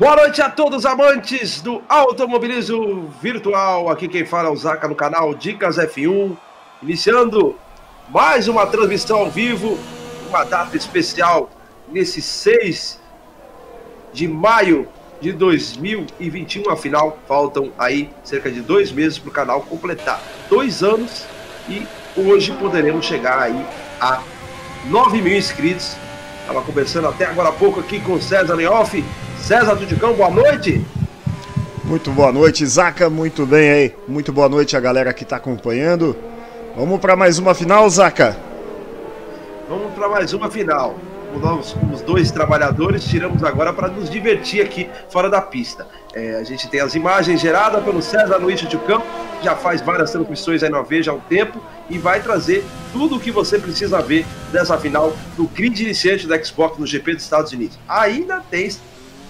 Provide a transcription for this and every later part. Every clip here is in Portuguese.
Boa noite a todos amantes do automobilismo virtual. Aqui quem fala é o Zaca no canal Dicas F1, iniciando mais uma transmissão ao vivo, uma data especial nesse 6 de maio de 2021. Afinal, faltam aí cerca de dois meses para o canal completar dois anos e hoje poderemos chegar aí a 9 mil inscritos. Estava conversando até agora há pouco aqui com o César Leoff César Tudicão, boa noite. Muito boa noite, Zaca. Muito bem aí. Muito boa noite a galera que está acompanhando. Vamos para mais uma final, Zaca? Vamos para mais uma final. Nós, os dois trabalhadores, tiramos agora para nos divertir aqui fora da pista. É, a gente tem as imagens geradas pelo César Luiz Tucão, já faz várias transmissões aí na Veja há um tempo e vai trazer tudo o que você precisa ver dessa final do grid iniciante da Xbox no GP dos Estados Unidos. Ainda tem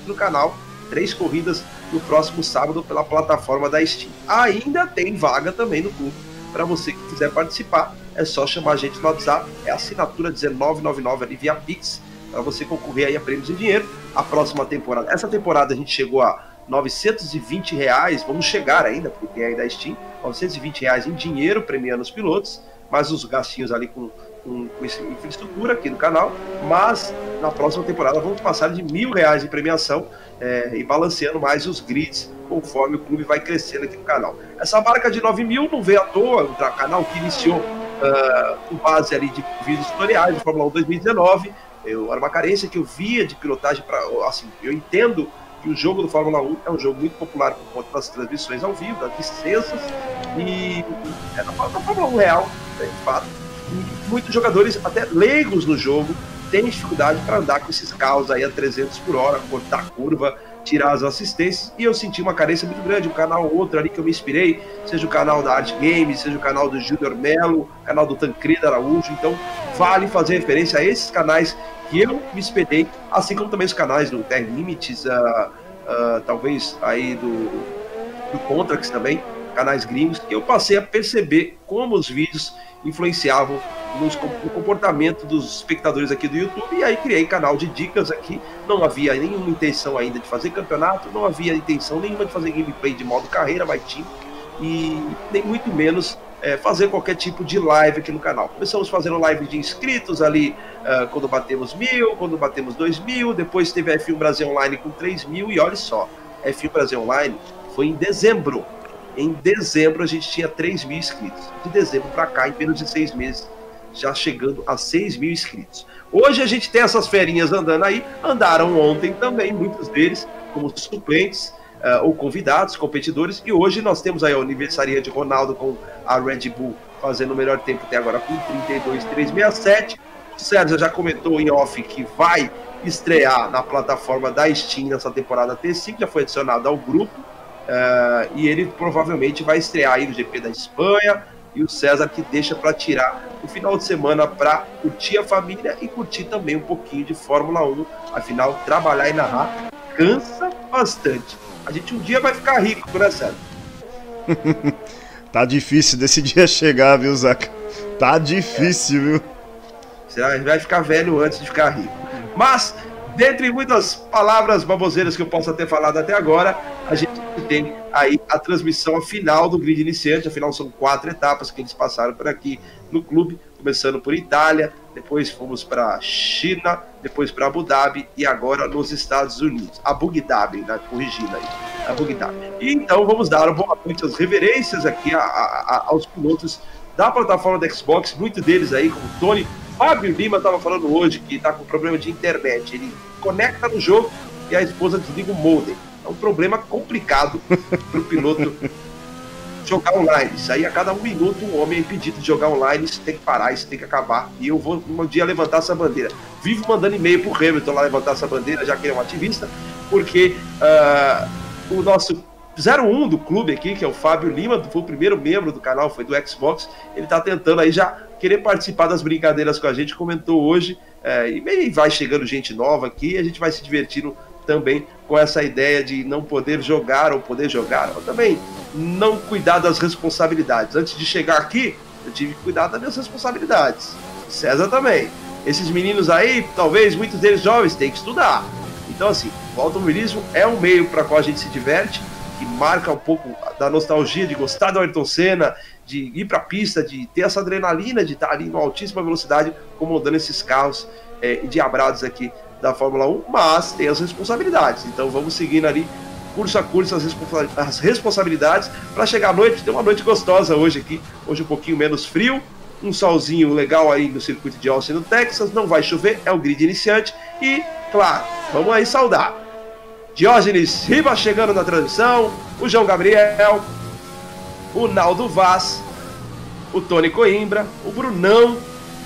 no canal, três corridas no próximo sábado pela plataforma da Steam. Ainda tem vaga também no clube para você que quiser participar. É só chamar a gente no WhatsApp, é assinatura 1999 ali via Pix, para você concorrer aí a prêmios em dinheiro. A próxima temporada, essa temporada a gente chegou a 920 reais, vamos chegar ainda, porque tem aí da Steam, 920 reais em dinheiro premiando os pilotos, mais os gastinhos ali com com, com infraestrutura aqui no canal, mas na próxima temporada vamos passar de mil reais em premiação é, e balanceando mais os grids conforme o clube vai crescendo aqui no canal. Essa marca de 9 mil não veio à toa, o canal que iniciou com base ali de vídeos tutoriais de Fórmula 1 2019, eu, era uma carência que eu via de pilotagem para assim, eu entendo que o jogo do Fórmula 1 é um jogo muito popular por conta das transmissões ao vivo, das licenças e é na Fórmula 1 real, né, de fato, muitos jogadores, até leigos no jogo, têm dificuldade para andar com esses carros aí a 300 por hora, cortar curva, tirar as assistências, e eu senti uma carência muito grande. Um canal ou outro ali que eu me inspirei, seja o canal da Art Games, seja o canal do Júnior Melo, canal do Tancredo Araújo. Então, vale fazer referência a esses canais que eu me espelhei, assim como também os canais do Terra Limites, uh, uh, talvez aí do, do Contrax também, canais gringos, eu passei a perceber como os vídeos influenciavam nos, no comportamento dos espectadores aqui do YouTube. E aí criei canal de dicas aqui. Não havia nenhuma intenção ainda de fazer campeonato, não havia intenção nenhuma de fazer gameplay de modo carreira, my team, e nem muito menos é, fazer qualquer tipo de live aqui no canal. Começamos fazendo live de inscritos ali uh, quando batemos mil, quando batemos dois mil, depois teve a F1 Brasil Online com três mil, e olha só, F1 Brasil Online foi em dezembro em dezembro a gente tinha 3 mil inscritos. De dezembro para cá, em menos de seis meses, já chegando a 6 mil inscritos. Hoje a gente tem essas ferinhas andando aí, andaram ontem também, muitos deles como suplentes uh, ou convidados, competidores, e hoje nós temos aí a aniversaria de Ronaldo com a Red Bull fazendo o melhor tempo até agora com 32,367. O Sérgio já comentou em off que vai estrear na plataforma da Steam nessa temporada T5, já foi adicionado ao grupo. Uh, e ele provavelmente vai estrear aí no GP da Espanha. E o César que deixa para tirar o final de semana para curtir a família e curtir também um pouquinho de Fórmula 1. Afinal, trabalhar e narrar cansa bastante. A gente um dia vai ficar rico, né, César? tá difícil desse dia chegar, viu, Zaca? Tá difícil, é. viu? Você vai ficar velho antes de ficar rico. Mas dentre muitas palavras baboseiras que eu possa ter falado até agora, a gente tem aí a transmissão final do grid iniciante. Afinal, são quatro etapas que eles passaram por aqui no clube, começando por Itália, depois fomos para China, depois para Abu Dhabi e agora nos Estados Unidos. Abu Dhabi, né? corrigindo aí. Abu Dhabi. Então vamos dar uma boa noite, as reverências aqui a, a, a, aos pilotos da plataforma da Xbox, muitos deles aí, como Tony Fábio Lima estava falando hoje que está com problema de internet. Ele conecta no jogo e a esposa desliga o modem. É um problema complicado para o piloto jogar online. Isso aí a cada um minuto um homem é impedido de jogar online, isso tem que parar, isso tem que acabar. E eu vou um dia levantar essa bandeira. Vivo mandando e-mail pro Hamilton lá levantar essa bandeira, já que ele é um ativista, porque uh, o nosso 01 do clube aqui, que é o Fábio Lima, foi o primeiro membro do canal, foi do Xbox, ele está tentando aí já querer participar das brincadeiras com a gente, comentou hoje, é, e vai chegando gente nova aqui, a gente vai se divertindo também com essa ideia de não poder jogar ou poder jogar, ou também não cuidar das responsabilidades. Antes de chegar aqui, eu tive que cuidar das minhas responsabilidades. César também. Esses meninos aí, talvez muitos deles jovens, têm que estudar. Então, assim, o automobilismo é um meio para qual a gente se diverte, que marca um pouco da nostalgia de gostar do Ayrton Senna, de ir para a pista, de ter essa adrenalina de estar ali em altíssima velocidade comandando esses carros é, diabrados aqui da Fórmula 1, mas tem as responsabilidades. Então vamos seguindo ali curso a curso as, responsa as responsabilidades para chegar à noite, ter uma noite gostosa hoje aqui, hoje um pouquinho menos frio, um solzinho legal aí no circuito de Austin no Texas, não vai chover, é o grid iniciante e, claro, vamos aí saudar. Diógenes Ribas chegando na transmissão, o João Gabriel, o Naldo Vaz, o Tony Coimbra, o Brunão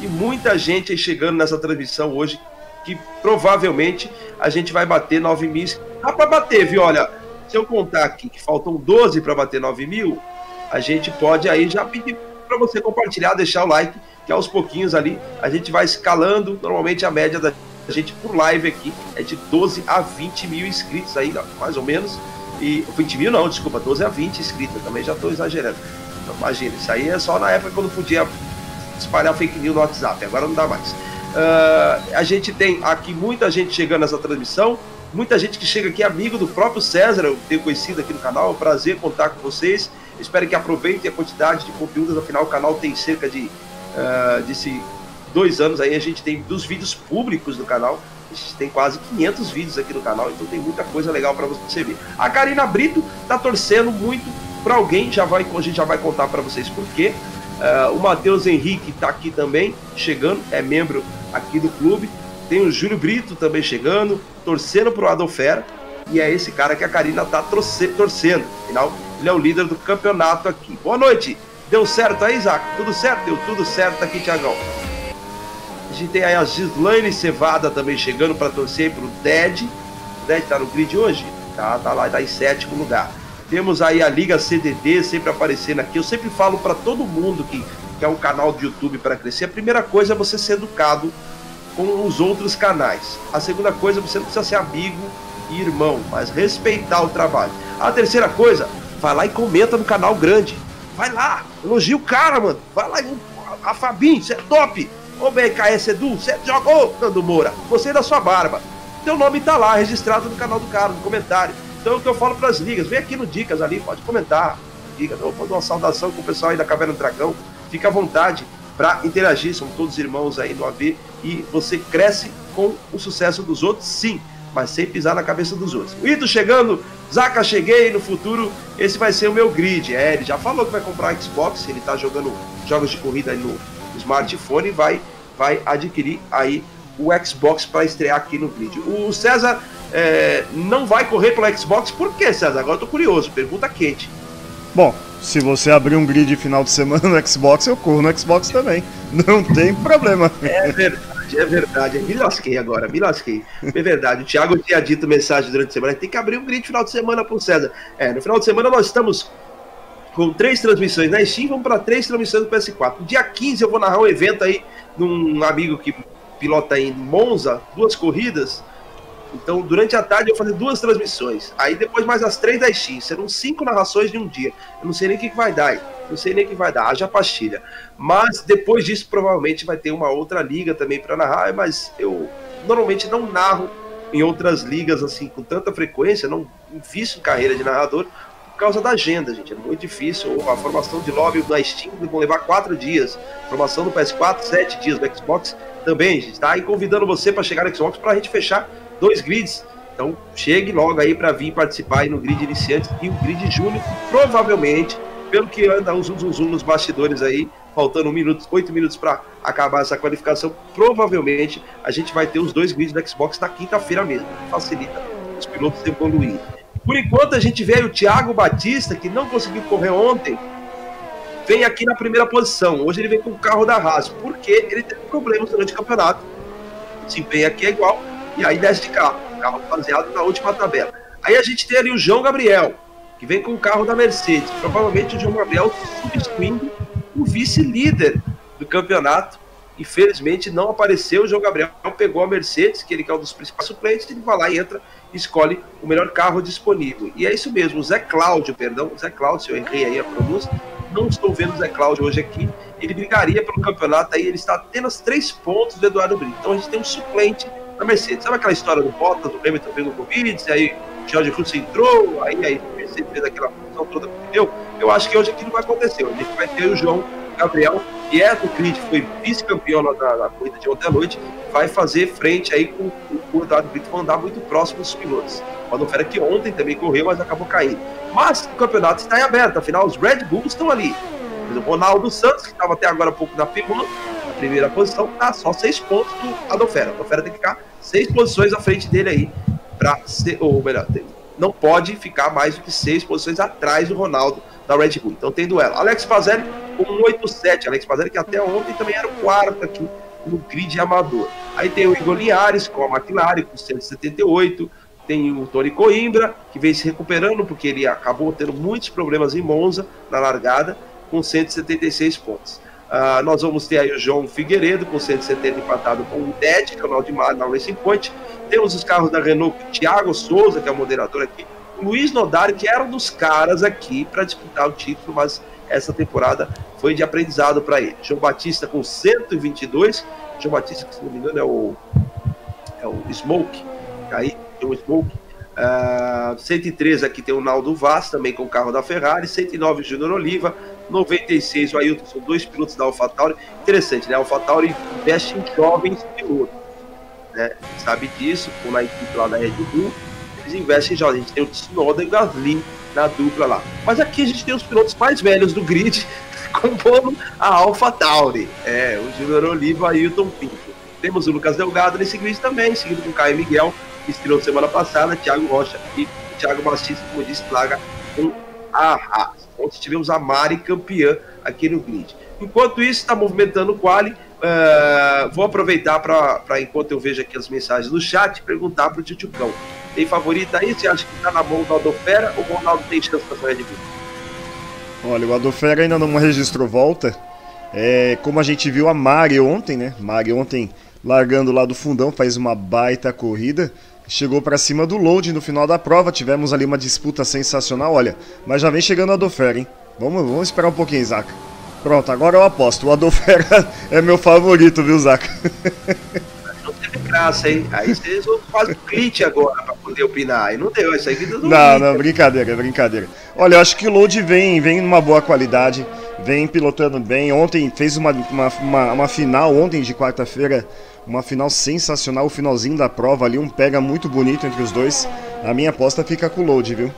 e muita gente aí chegando nessa transmissão hoje que provavelmente a gente vai bater 9 mil. Dá para bater, viu? Olha, se eu contar aqui que faltam 12 para bater 9 mil, a gente pode aí já pedir para você compartilhar, deixar o like, que aos pouquinhos ali a gente vai escalando. Normalmente a média da gente por live aqui é de 12 a 20 mil inscritos aí, mais ou menos. E 20 mil não, desculpa, 12 a 20 inscritos, também já estou exagerando. Então, imagina, isso aí é só na época quando podia espalhar fake news no WhatsApp, agora não dá mais. Uh, a gente tem aqui muita gente chegando nessa transmissão, muita gente que chega aqui, amigo do próprio César, eu tenho conhecido aqui no canal, é um prazer contar com vocês. Espero que aproveitem a quantidade de conteúdos, afinal o canal tem cerca de uh, desse dois anos aí, a gente tem dos vídeos públicos do canal, tem quase 500 vídeos aqui no canal, então tem muita coisa legal para você ver. A Karina Brito tá torcendo muito para alguém, já vai, a gente já vai contar para vocês por quê. Uh, o Matheus Henrique está aqui também, chegando, é membro aqui do clube. Tem o Júlio Brito também chegando, torcendo pro Adolfera. E é esse cara que a Karina tá torcendo. Afinal, ele é o líder do campeonato aqui. Boa noite. Deu certo aí, Isaac? Tudo certo? Deu tudo certo aqui, Tiagão. A gente tem aí a Gislaine Cevada também chegando para torcer pro Ded. O Ded tá no grid hoje? Tá, tá lá, tá em sétimo lugar. Temos aí a Liga CDD sempre aparecendo aqui. Eu sempre falo para todo mundo que quer um canal de YouTube para crescer. A primeira coisa é você ser educado com os outros canais. A segunda coisa, você não precisa ser amigo e irmão, mas respeitar o trabalho. A terceira coisa, vai lá e comenta no canal grande. Vai lá, elogia o cara, mano. Vai lá, a Fabinho, você é top. Ô BKS Edu, você jogou, Nando Moura. Você da sua barba. Teu nome tá lá, registrado no canal do cara, no comentário. Então é o que eu falo para as ligas, vem aqui no Dicas ali, pode comentar. Diga, eu vou dar uma saudação com o pessoal aí da Caverna do Dragão. Fica à vontade para interagir, são todos irmãos aí do AV e você cresce com o sucesso dos outros, sim, mas sem pisar na cabeça dos outros. O Ito chegando, Zaca, cheguei, no futuro esse vai ser o meu grid. É, ele já falou que vai comprar Xbox, ele tá jogando jogos de corrida aí no smartphone e vai, vai adquirir aí o Xbox para estrear aqui no grid. O César é, não vai correr pelo Xbox, por que, César? Agora eu tô curioso, pergunta quente. Bom, se você abrir um grid final de semana no Xbox, eu corro no Xbox também. Não tem problema. É verdade, é verdade. Me lasquei agora, me lasquei. É verdade. O Thiago tinha dito mensagem durante a semana: tem que abrir um grid final de semana pro César. É, no final de semana nós estamos com três transmissões na Steam, vamos para três transmissões do PS4. Dia 15 eu vou narrar um evento aí num amigo que pilota em Monza, duas corridas. Então, durante a tarde eu vou fazer duas transmissões. Aí depois mais as três da Steam. Serão cinco narrações de um dia. Eu não sei nem o que, que vai dar. Não sei nem o que vai dar. Haja pastilha. Mas depois disso, provavelmente vai ter uma outra liga também para narrar. Mas eu normalmente não narro em outras ligas assim com tanta frequência. Não em carreira de narrador por causa da agenda, gente. É muito difícil. A formação de lobby da Steam vão levar quatro dias. Formação do PS4, sete dias. Do Xbox também, gente. Tá? E convidando você para chegar no Xbox para a gente fechar dois grids. Então chegue logo aí para vir participar aí no grid iniciante e o grid júnior, provavelmente, pelo que anda um zum, zum, zum nos bastidores aí, faltando um minuto, oito minutos para acabar essa qualificação, provavelmente a gente vai ter os dois grids do Xbox na quinta-feira mesmo. Facilita os pilotos evoluírem. Por enquanto a gente vê o Thiago Batista, que não conseguiu correr ontem, vem aqui na primeira posição. Hoje ele vem com o carro da Haas, porque ele teve problemas durante o campeonato. O desempenho aqui é igual, e aí desce de carro, carro baseado na última tabela. Aí a gente tem ali o João Gabriel, que vem com o carro da Mercedes. Provavelmente o João Gabriel substituindo o vice-líder do campeonato. Infelizmente não apareceu. O João Gabriel pegou a Mercedes, que ele é um dos principais suplentes, ele vai lá e entra escolhe o melhor carro disponível. E é isso mesmo, o Zé Cláudio, perdão, Zé Cláudio, se eu errei aí a pronúncia, não estou vendo o Zé Cláudio hoje aqui. Ele brigaria pelo campeonato aí, ele está apenas três pontos do Eduardo Brito. Então a gente tem um suplente na Mercedes. Sabe aquela história do Bottas, do Hamilton pegou Covid, aí o George Russell entrou, aí, aí a Mercedes fez aquela função toda com pneu? Eu acho que hoje aquilo vai acontecer. A gente vai ter o João Gabriel, que é do grid, foi vice-campeão na, na, corrida de ontem à noite, vai fazer frente aí com, com o Eduardo Brito, vão andar muito próximo dos pilotos. O Adolfera que ontem também correu, mas acabou caindo. Mas o campeonato está em aberto, afinal os Red Bulls estão ali. O Ronaldo Santos, que estava até agora pouco na P1, na primeira posição, tá só seis pontos do Adolfera. Adolfera tem que ficar seis posições à frente dele aí, para ser, ou melhor, não pode ficar mais do que seis posições atrás do Ronaldo da Red Bull. Então tem duelo. Alex Pazelli com 187. Alex Pazelli que até ontem também era o quarto aqui no grid amador. Aí tem o Igor Linhares com a McLaren com 178. Tem o Tony Coimbra, que vem se recuperando porque ele acabou tendo muitos problemas em Monza na largada, com 176 pontos. Uh, nós vamos ter aí o João Figueiredo com 170 empatado com o Ted, que é o Naldimar na Racing Point. Temos os carros da Renault, Thiago Souza, que é o moderador aqui, Luiz Nodari, que era um dos caras aqui para disputar o título, mas essa temporada foi de aprendizado para ele. João Batista com 122. João Batista, que se não me engano, é o, é o Smoke. Aí, tem o Smoke. Uh, 103 aqui tem o Naldo Vaz, também com o carro da Ferrari. 109 o Júnior Oliva. 96 o Ailton, são dois pilotos da AlphaTauri. Interessante, né? A AlphaTauri investe em jovens pilotos. Né? Sabe disso, com na equipe lá da Red Bull eles investem já. A gente tem o Tsunoda e o Gasly na dupla lá. Mas aqui a gente tem os pilotos mais velhos do grid compondo a Alpha Tauri. É, o Júnior Oliva e o Ailton Pinto. Temos o Lucas Delgado nesse grid também, seguido com o Caio Miguel, que estreou semana passada, Thiago Rocha e Thiago Batista, como disse, plaga com a Haas. Ontem tivemos a Mari campeã aqui no grid. Enquanto isso, está movimentando o quali. Uh, vou aproveitar para, enquanto eu vejo aqui as mensagens no chat, perguntar para o Tchutchucão. Tem favorita aí? Você acha que está na mão do Adolfera ou o Ronaldo tem chance para Red Bull? Olha, o Adolfera ainda não registrou volta. É, como a gente viu a Mari ontem, né? Mari ontem largando lá do fundão, faz uma baita corrida. Chegou para cima do load no final da prova. Tivemos ali uma disputa sensacional, olha. Mas já vem chegando a Adolfera, hein? Vamos, vamos esperar um pouquinho, Isaac. Pronto, agora eu aposto. O Adolfera é meu favorito, viu, Zaca? Não teve graça, hein? Aí vocês vão fazer um clique agora pra poder opinar. E não deu, isso aí que não Não, não, brincadeira, brincadeira. Olha, eu acho que o Load vem, vem numa boa qualidade, vem pilotando bem. Ontem fez uma, uma, uma, uma final, ontem de quarta-feira, uma final sensacional. O finalzinho da prova ali, um pega muito bonito entre os dois. A minha aposta fica com o Load, viu?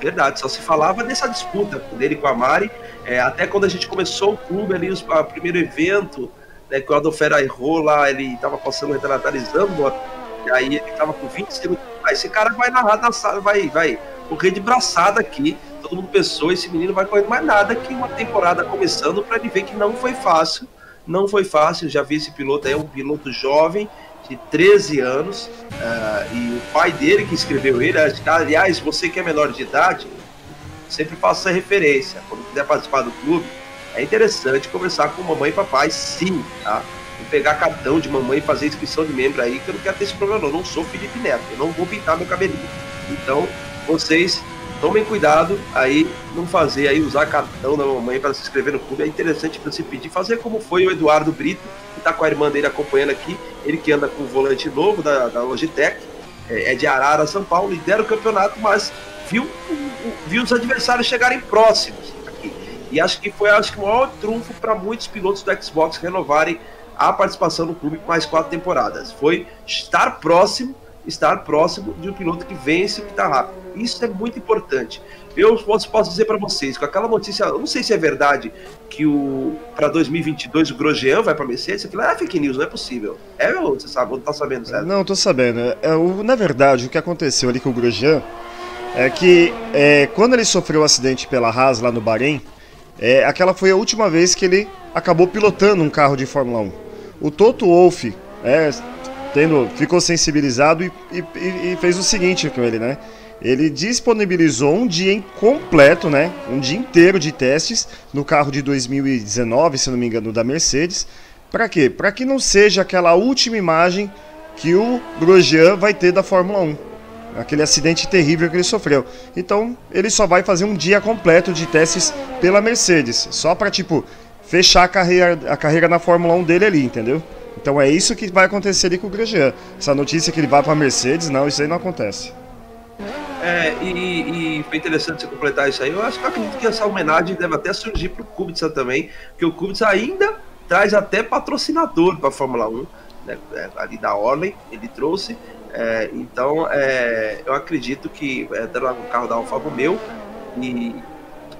Verdade, só se falava dessa disputa dele com a Mari é, até quando a gente começou o clube ali, o primeiro evento, né, que o Adolfera errou lá, ele estava passando retratalizando, e aí ele estava com 20 segundos. Ah, esse cara vai narrar na sala, vai, vai correr de braçada aqui. Todo mundo pensou, esse menino vai correr mais nada que uma temporada começando para ele ver que não foi fácil. Não foi fácil, já vi esse piloto aí, é um piloto jovem, de 13 anos, uh, e o pai dele que escreveu ele, aliás, você que é menor de idade, sempre faço essa referência. Quando quiser participar do clube, é interessante conversar com mamãe e papai, sim, tá? Vou pegar cartão de mamãe e fazer inscrição de membro aí, que eu não quero ter esse problema, não. Eu não sou Felipe Neto, eu não vou pintar meu cabelinho. Então, vocês tomem cuidado aí, não fazer aí, usar cartão da mamãe para se inscrever no clube. É interessante para você pedir, fazer como foi o Eduardo Brito, que está com a irmã dele acompanhando aqui, ele que anda com o volante novo da, da Logitech, é, é de Arara, São Paulo, lidera o campeonato, mas viu, viu os adversários chegarem próximos aqui. E acho que foi acho que o maior trunfo para muitos pilotos do Xbox renovarem a participação no clube por mais quatro temporadas. Foi estar próximo, estar próximo de um piloto que vence o que está rápido. Isso é muito importante. Eu posso, posso dizer para vocês, com aquela notícia, eu não sei se é verdade que o para 2022 o Grosjean vai para Mercedes, aquilo é fake news, não é possível. É você sabe, não tá sabendo, certo? Não, tô sabendo. É, o, na verdade, o que aconteceu ali com o Grosjean é que é, quando ele sofreu o um acidente pela Haas lá no Bahrein, é, aquela foi a última vez que ele acabou pilotando um carro de Fórmula 1. O Toto Wolff é, tendo, ficou sensibilizado e, e, e, fez o seguinte com ele, né? Ele disponibilizou um dia completo, né? Um dia inteiro de testes no carro de 2019, se não me engano, da Mercedes. Para quê? Para que não seja aquela última imagem que o Grosjean vai ter da Fórmula 1 aquele acidente terrível que ele sofreu. Então, ele só vai fazer um dia completo de testes pela Mercedes, só para tipo fechar a carreira, a carreira na Fórmula 1 dele ali, entendeu? Então é isso que vai acontecer ali com o Grosjean. Essa notícia que ele vai para a Mercedes, não, isso aí não acontece. É, e, e, foi interessante você completar isso aí. Eu acho que eu acredito que essa homenagem deve até surgir para o Kubica também, porque o Kubica ainda traz até patrocinador para a Fórmula 1, né, é, ali da Orlen, ele trouxe. É, então, é, eu acredito que é lá no carro da Alfa Romeo e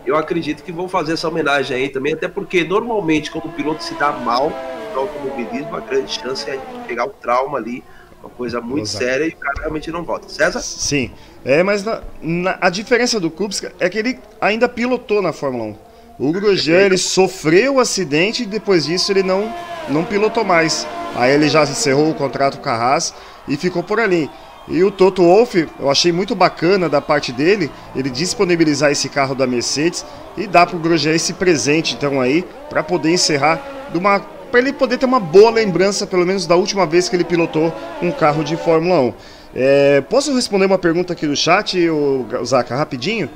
eu acredito que vão fazer essa homenagem aí também, até porque normalmente quando o piloto se dá mal no automobilismo, a grande chance é de pegar o trauma ali uma coisa muito Exato. séria e o cara realmente não volta. César? Sim. É, mas na, na, a diferença do Kubica é que ele ainda pilotou na Fórmula 1. O Grosjean, ele sofreu o acidente e depois disso ele não, não pilotou mais. Aí ele já encerrou o contrato com a Haas e ficou por ali. E o Toto Wolff, eu achei muito bacana da parte dele, ele disponibilizar esse carro da Mercedes e dar para o Grosjean esse presente então aí, para poder encerrar para ele poder ter uma boa lembrança, pelo menos da última vez que ele pilotou um carro de Fórmula 1. É, posso responder uma pergunta aqui no chat, o Zaca, rapidinho?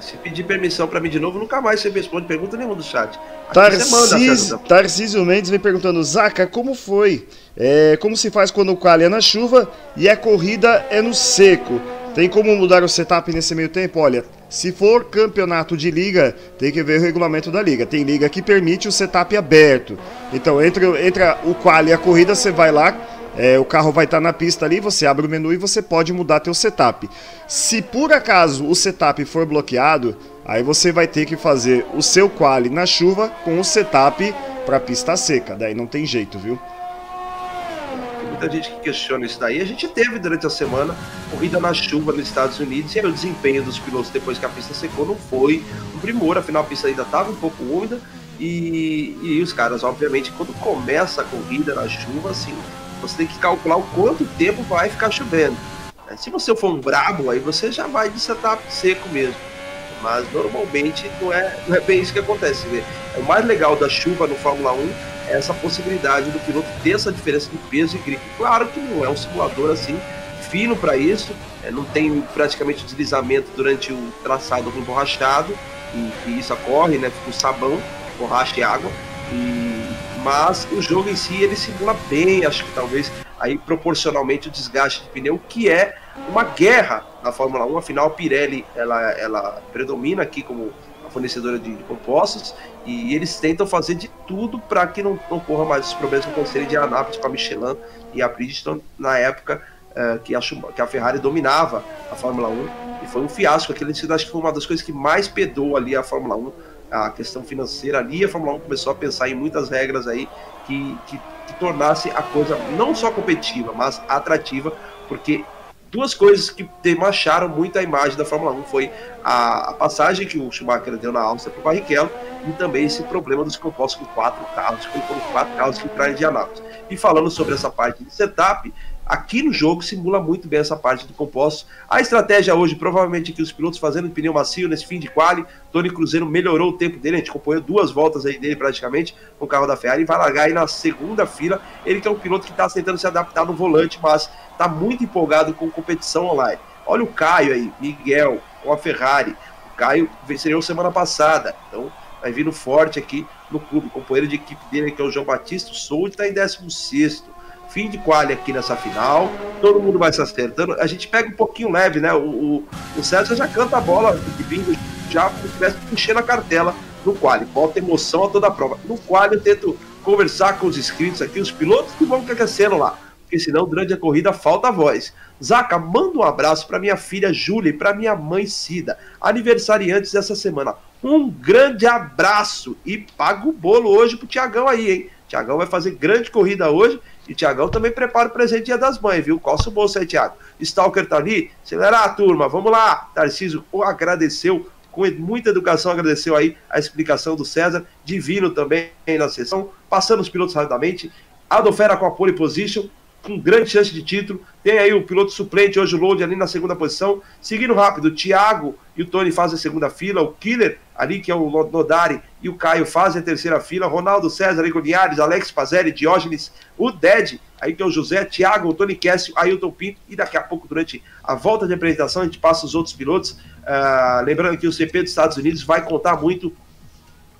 Se pedir permissão para mim de novo, nunca mais você responde pergunta nenhuma do chat. Tarcísio, Tarcísio Mendes vem perguntando, Zaca, como foi? É, como se faz quando o quali é na chuva e a corrida é no seco? Tem como mudar o setup nesse meio tempo? Olha, se for campeonato de liga, tem que ver o regulamento da liga. Tem liga que permite o setup aberto. Então, entre, entre o qual e a corrida, você vai lá, é, o carro vai estar na pista ali, você abre o menu e você pode mudar teu setup. Se por acaso o setup for bloqueado, aí você vai ter que fazer o seu quali na chuva com o setup para pista seca. Daí não tem jeito, viu? muita gente que questiona isso daí. A gente teve durante a semana corrida na chuva nos Estados Unidos e o desempenho dos pilotos depois que a pista secou não foi um primor, afinal a pista ainda estava um pouco úmida e, e os caras, obviamente, quando começa a corrida na chuva, assim, você tem que calcular o quanto tempo vai ficar chovendo. Se você for um brabo, aí você já vai de setup seco mesmo. Mas normalmente não é, não é bem isso que acontece. Né? O mais legal da chuva no Fórmula 1 essa possibilidade do piloto ter essa diferença de peso e grip. Claro que não é um simulador assim fino para isso, é, não tem praticamente deslizamento durante o traçado emborrachado, e, e isso ocorre, né, com sabão, borracha e água, e, mas o jogo em si ele simula bem, acho que talvez aí proporcionalmente o desgaste de pneu, que é uma guerra na Fórmula 1, afinal a Pirelli ela, ela predomina aqui como fornecedora de, compostos, e eles tentam fazer de tudo para que não, não ocorra mais os problemas o Conselho de Anápolis, com a Michelin e a Bridgestone, na época uh, que, a, que a Ferrari dominava a Fórmula 1, e foi um fiasco, aquele acho que foi uma das coisas que mais pedou ali a Fórmula 1, a questão financeira ali, a Fórmula 1 começou a pensar em muitas regras aí que, que, que tornasse a coisa não só competitiva, mas atrativa, porque duas coisas que demacharam muito a imagem da Fórmula 1 foi a, a passagem que o Schumacher deu na Áustria para o Barrichello e também esse problema dos compostos com quatro carros, foram quatro carros que entraram de Anápolis. E falando sobre essa parte de setup, aqui no jogo simula muito bem essa parte do composto. A estratégia hoje, provavelmente, que os pilotos fazendo pneu macio nesse fim de quali, Tony Cruzeiro melhorou o tempo dele, a gente acompanhou duas voltas aí dele praticamente com o carro da Ferrari, e vai largar aí na segunda fila. Ele que é um piloto que está tentando se adaptar no volante, mas está muito empolgado com competição online. Olha o Caio aí, Miguel, com a Ferrari. O Caio venceu semana passada, então vai vindo forte aqui no clube. O companheiro de equipe dele, que é o João Batista, o está em 16 fim de quali aqui nessa final, todo mundo vai se acertando. A gente pega um pouquinho leve, né? O, o, o César já canta a bola de bingo, já como se estivesse enchendo a cartela no quali. Bota emoção a toda a prova. No quali eu tento conversar com os inscritos aqui, os pilotos que vão aquecendo lá. Porque senão durante a corrida falta a voz. Zaca, manda um abraço para minha filha Júlia e para minha mãe Cida, aniversariantes dessa semana. Um grande abraço e paga o bolo hoje pro Tiagão aí, hein? Tiagão vai fazer grande corrida hoje e Tiagão também prepara o presente Dia das Mães, viu? Coça o bolso aí, Tiago. Stalker tá ali? Acelera a turma, vamos lá. Tarcísio agradeceu, com muita educação, agradeceu aí a explicação do César. Divino também na sessão. Passando os pilotos rapidamente. Adolfera com a pole position com grande chance de título. Tem aí o piloto suplente hoje, o Load, ali na segunda posição. Seguindo rápido, o Thiago e o Tony fazem a segunda fila. O Killer, ali que é o Nodari, e o Caio fazem a terceira fila. Ronaldo César, Igor Alex Pazeri, Diógenes, o Ded, aí que é o José, Thiago, o Tony Kessio, Ailton Pinto. E daqui a pouco, durante a volta de apresentação, a gente passa os outros pilotos. Uh, lembrando que o CP dos Estados Unidos vai contar muito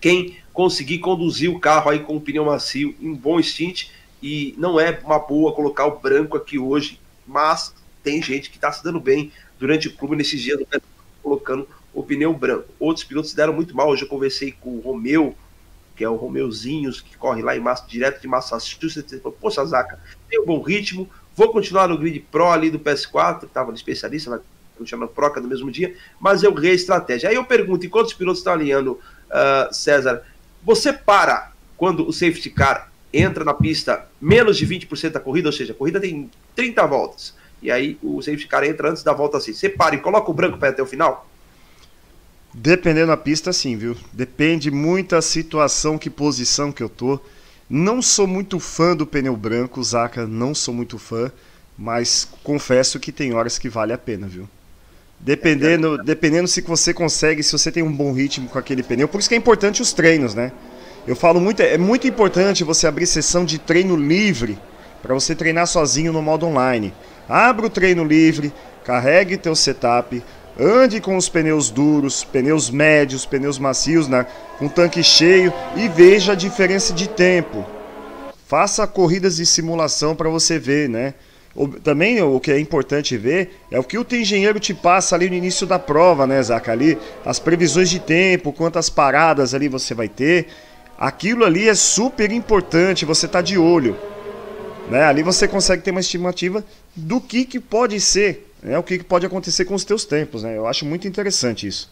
quem conseguir conduzir o carro aí com o pneu macio em bom stint e não é uma boa colocar o branco aqui hoje, mas tem gente que está se dando bem durante o clube nesses dias, colocando o pneu branco. Outros pilotos deram muito mal. Hoje eu conversei com o Romeu, que é o Romeuzinhos, que corre lá em Massa, direto de Massachusetts. Ele falou: Poxa, Zaca, tem um bom ritmo, vou continuar no grid Pro ali do PS4, estava no especialista, vai continuar no Proca no mesmo dia, mas eu errei a estratégia. Aí eu pergunto: enquanto os pilotos estão alinhando, uh, César, você para quando o safety car entra na pista menos de 20% da corrida, ou seja, a corrida tem 30 voltas. E aí o safety car entra antes da volta assim. Você para e coloca o branco para até o final? Dependendo da pista, sim, viu? Depende muito da situação, que posição que eu tô. Não sou muito fã do pneu branco, Zaca, não sou muito fã, mas confesso que tem horas que vale a pena, viu? Dependendo, dependendo se você consegue, se você tem um bom ritmo com aquele pneu. Por isso que é importante os treinos, né? Eu falo muito, é muito importante você abrir sessão de treino livre para você treinar sozinho no modo online. Abra o treino livre, carregue teu setup, ande com os pneus duros, pneus médios, pneus macios, né, com tanque cheio e veja a diferença de tempo. Faça corridas de simulação para você ver, né? Também o que é importante ver é o que o teu engenheiro te passa ali no início da prova, né, Zaca? Ali, as previsões de tempo, quantas paradas ali você vai ter. Aquilo ali é super importante, você tá de olho. Né? Ali você consegue ter uma estimativa do que, que pode ser, né? o que, que pode acontecer com os teus tempos. Né? Eu acho muito interessante isso.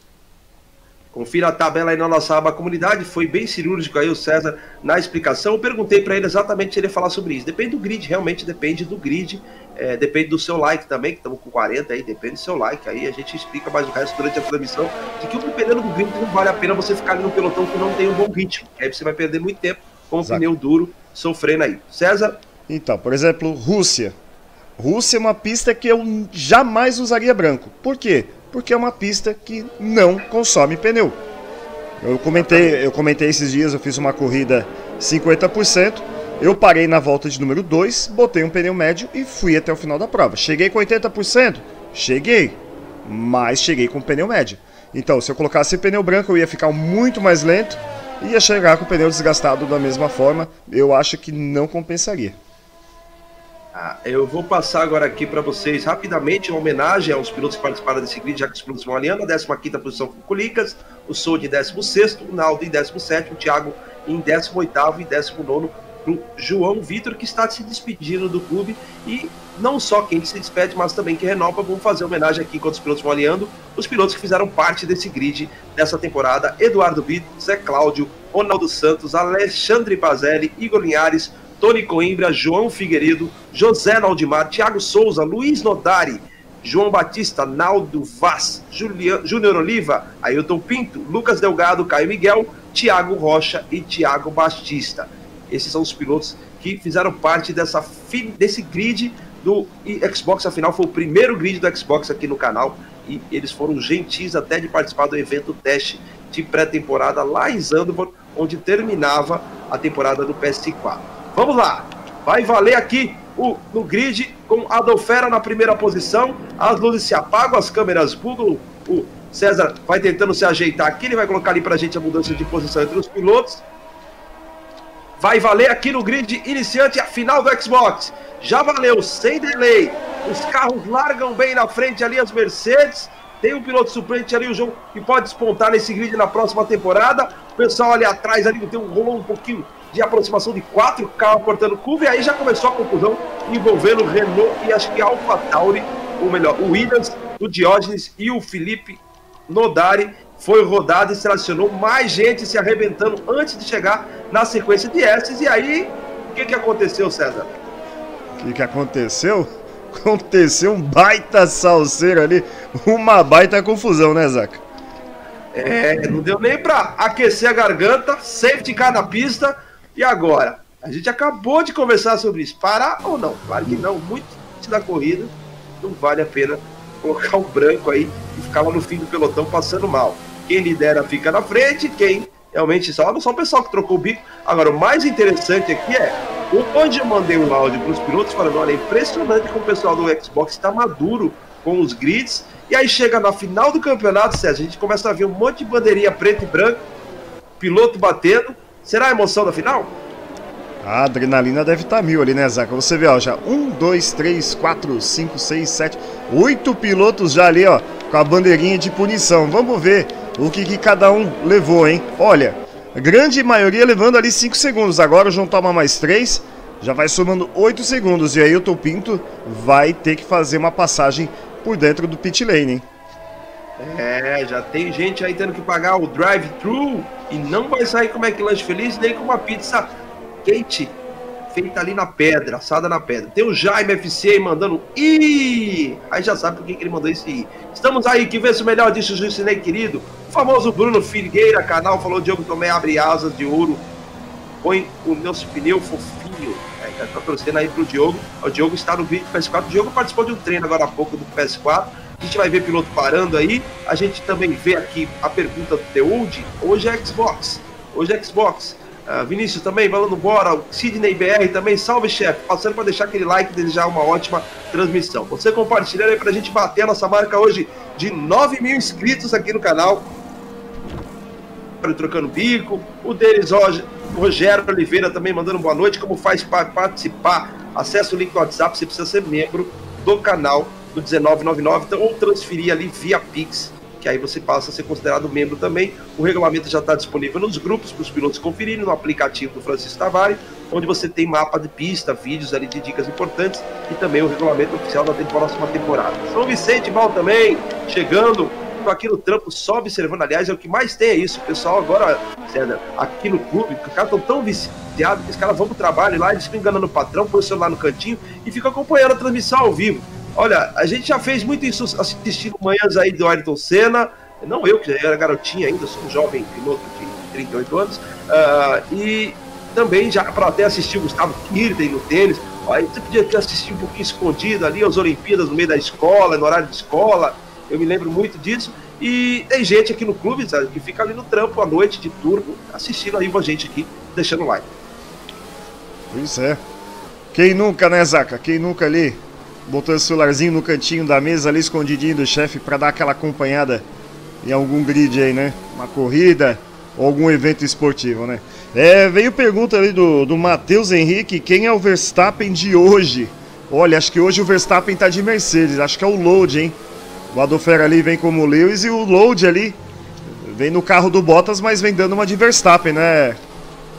Confira a tabela aí na nossa aba comunidade. Foi bem cirúrgico aí o César na explicação. Eu perguntei para ele exatamente se ele ia falar sobre isso. Depende do grid, realmente depende do grid. É, depende do seu like também, que estamos com 40 aí, depende do seu like. Aí a gente explica mais o resto durante a transmissão. De que dependendo do grid não vale a pena você ficar ali no pelotão que não tem um bom ritmo. Aí você vai perder muito tempo com o pneu duro sofrendo aí. César? Então, por exemplo, Rússia. Rússia é uma pista que eu jamais usaria branco. Por quê? porque é uma pista que não consome pneu. Eu comentei, eu comentei esses dias, eu fiz uma corrida 50%, eu parei na volta de número 2, botei um pneu médio e fui até o final da prova. Cheguei com 80%? Cheguei, mas cheguei com pneu médio. Então, se eu colocasse pneu branco, eu ia ficar muito mais lento e ia chegar com o pneu desgastado da mesma forma. Eu acho que não compensaria. Ah, eu vou passar agora aqui para vocês rapidamente uma homenagem aos pilotos que participaram desse grid, já que os pilotos vão alinhando. A 15 posição com o Culicas, o Sold em 16, o Naldo em 17, o Thiago em 18 e 19 para o João Vitor, que está se despedindo do clube. E não só quem se despede, mas também que renova. Vamos fazer homenagem aqui enquanto os pilotos vão alinhando. Os pilotos que fizeram parte desse grid dessa temporada: Eduardo Vitor, Zé Cláudio, Ronaldo Santos, Alexandre Pazelli, Igor Linhares. Tony Coimbra, João Figueiredo, José Naldimar, Thiago Souza, Luiz Nodari, João Batista, Naldo Vaz, Júnior Oliva, Ailton Pinto, Lucas Delgado, Caio Miguel, Thiago Rocha e Thiago Batista. Esses são os pilotos que fizeram parte dessa, desse grid do Xbox, afinal foi o primeiro grid do Xbox aqui no canal e eles foram gentis até de participar do evento teste de pré-temporada lá em Zandvoort, onde terminava a temporada do PS4. Vamos lá. Vai valer aqui o, no grid com a Adolfera na primeira posição. As luzes se apagam, as câmeras bugam. O César vai tentando se ajeitar aqui. Ele vai colocar ali pra gente a mudança de posição entre os pilotos. Vai valer aqui no grid iniciante a final do Xbox. Já valeu, sem delay. Os carros largam bem na frente ali as Mercedes. Tem um piloto suplente ali, o João, que pode despontar nesse grid na próxima temporada. O pessoal ali atrás ali tem um rolou um pouquinho de aproximação de quatro carros cortando curva, e aí já começou a confusão envolvendo Renault e acho que Alfa Tauri, ou melhor, o Williams, o Diógenes e o Felipe Nodari. Foi rodado e selecionou mais gente se arrebentando antes de chegar na sequência de S's. E aí, o que, que aconteceu, César? O que, que aconteceu? Aconteceu um baita salseiro ali, uma baita confusão, né, Zaca? É, não deu nem pra aquecer a garganta, safety car na pista, e agora? A gente acabou de conversar sobre isso. Parar ou não? Claro que não. Muito da corrida, não vale a pena colocar o branco aí e ficar lá no fim do pelotão passando mal. Quem lidera fica na frente, quem realmente só, só o pessoal que trocou o bico. Agora, o mais interessante aqui é onde eu mandei um áudio para os pilotos falando: olha, é impressionante como o pessoal do Xbox está maduro com os grids. E aí chega na final do campeonato, César, a gente começa a ver um monte de bandeirinha preta e branca, piloto batendo Será a emoção da final? A adrenalina deve estar tá mil ali, né, Zaca? Você vê, ó, já um, dois, três, quatro, cinco, seis, sete, oito pilotos já ali, ó, com a bandeirinha de punição. Vamos ver o que, que cada um levou, hein? Olha, grande maioria levando ali cinco segundos. Agora o João toma mais três, já vai somando oito segundos. E aí o Pinto vai ter que fazer uma passagem por dentro do pit lane, hein? É, já tem gente aí tendo que pagar o drive-thru e não vai sair com McLanche feliz nem com uma pizza quente feita ali na pedra, assada na pedra. Tem o Jaime FC aí mandando I. Aí já sabe por que, que ele mandou esse I. Estamos aí, que se o melhor disso, Juicinei querido. O famoso Bruno Figueira, canal, falou: Diogo Tomé abre asas de ouro. Põe o nosso pneu fofinho. É, tá torcendo aí pro Diogo. O Diogo está no vídeo do PS4. O Diogo participou de um treino agora há pouco do PS4 a gente vai ver piloto parando aí. A gente também vê aqui a pergunta do The Old. Hoje é Xbox. Hoje é Xbox. Uh, Vinícius também, falando bora. Sidney BR também, salve chefe. Passando para deixar aquele like e desejar uma ótima transmissão. Você compartilhando aí para a gente bater a nossa marca hoje de 9 mil inscritos aqui no canal. Trocando bico. O deles, Rogério Oliveira também mandando boa noite. Como faz para participar? Acesse o link do WhatsApp. Você precisa ser membro do canal do 1999, então, ou transferir ali via Pix, que aí você passa a ser considerado membro também. O regulamento já está disponível nos grupos para os pilotos conferirem, no aplicativo do Francisco Tavares, onde você tem mapa de pista, vídeos ali de dicas importantes e também o regulamento oficial da próxima temporada. São Vicente mal também, chegando, tô aqui no trampo só observando, aliás, é o que mais tem é isso, o pessoal agora, César, aqui no clube, os caras estão tão viciados que os caras vão pro trabalho lá, eles ficam enganando o patrão, põe o celular no cantinho e ficam acompanhando a transmissão ao vivo. Olha, a gente já fez muito isso assistindo manhãs aí do Ayrton Senna. Não eu, que era garotinha ainda, sou um jovem piloto de 38 anos. Uh, e também já para até assistir o Gustavo Kirten no tênis. Aí você podia assistir um pouquinho escondido ali as Olimpíadas no meio da escola, no horário de escola. Eu me lembro muito disso. E tem gente aqui no clube, sabe, que fica ali no trampo à noite de turno, assistindo aí com a gente aqui, deixando like. Pois é. Quem nunca, né, Zaca? Quem nunca ali botou o celularzinho no cantinho da mesa ali, escondidinho do chefe, para dar aquela acompanhada em algum grid aí, né? Uma corrida ou algum evento esportivo, né? É, veio pergunta ali do, do Matheus Henrique, quem é o Verstappen de hoje? Olha, acho que hoje o Verstappen tá de Mercedes, acho que é o Load, hein? O Adolfo ali vem como Lewis e o Load ali vem no carro do Bottas, mas vem dando uma de Verstappen, né,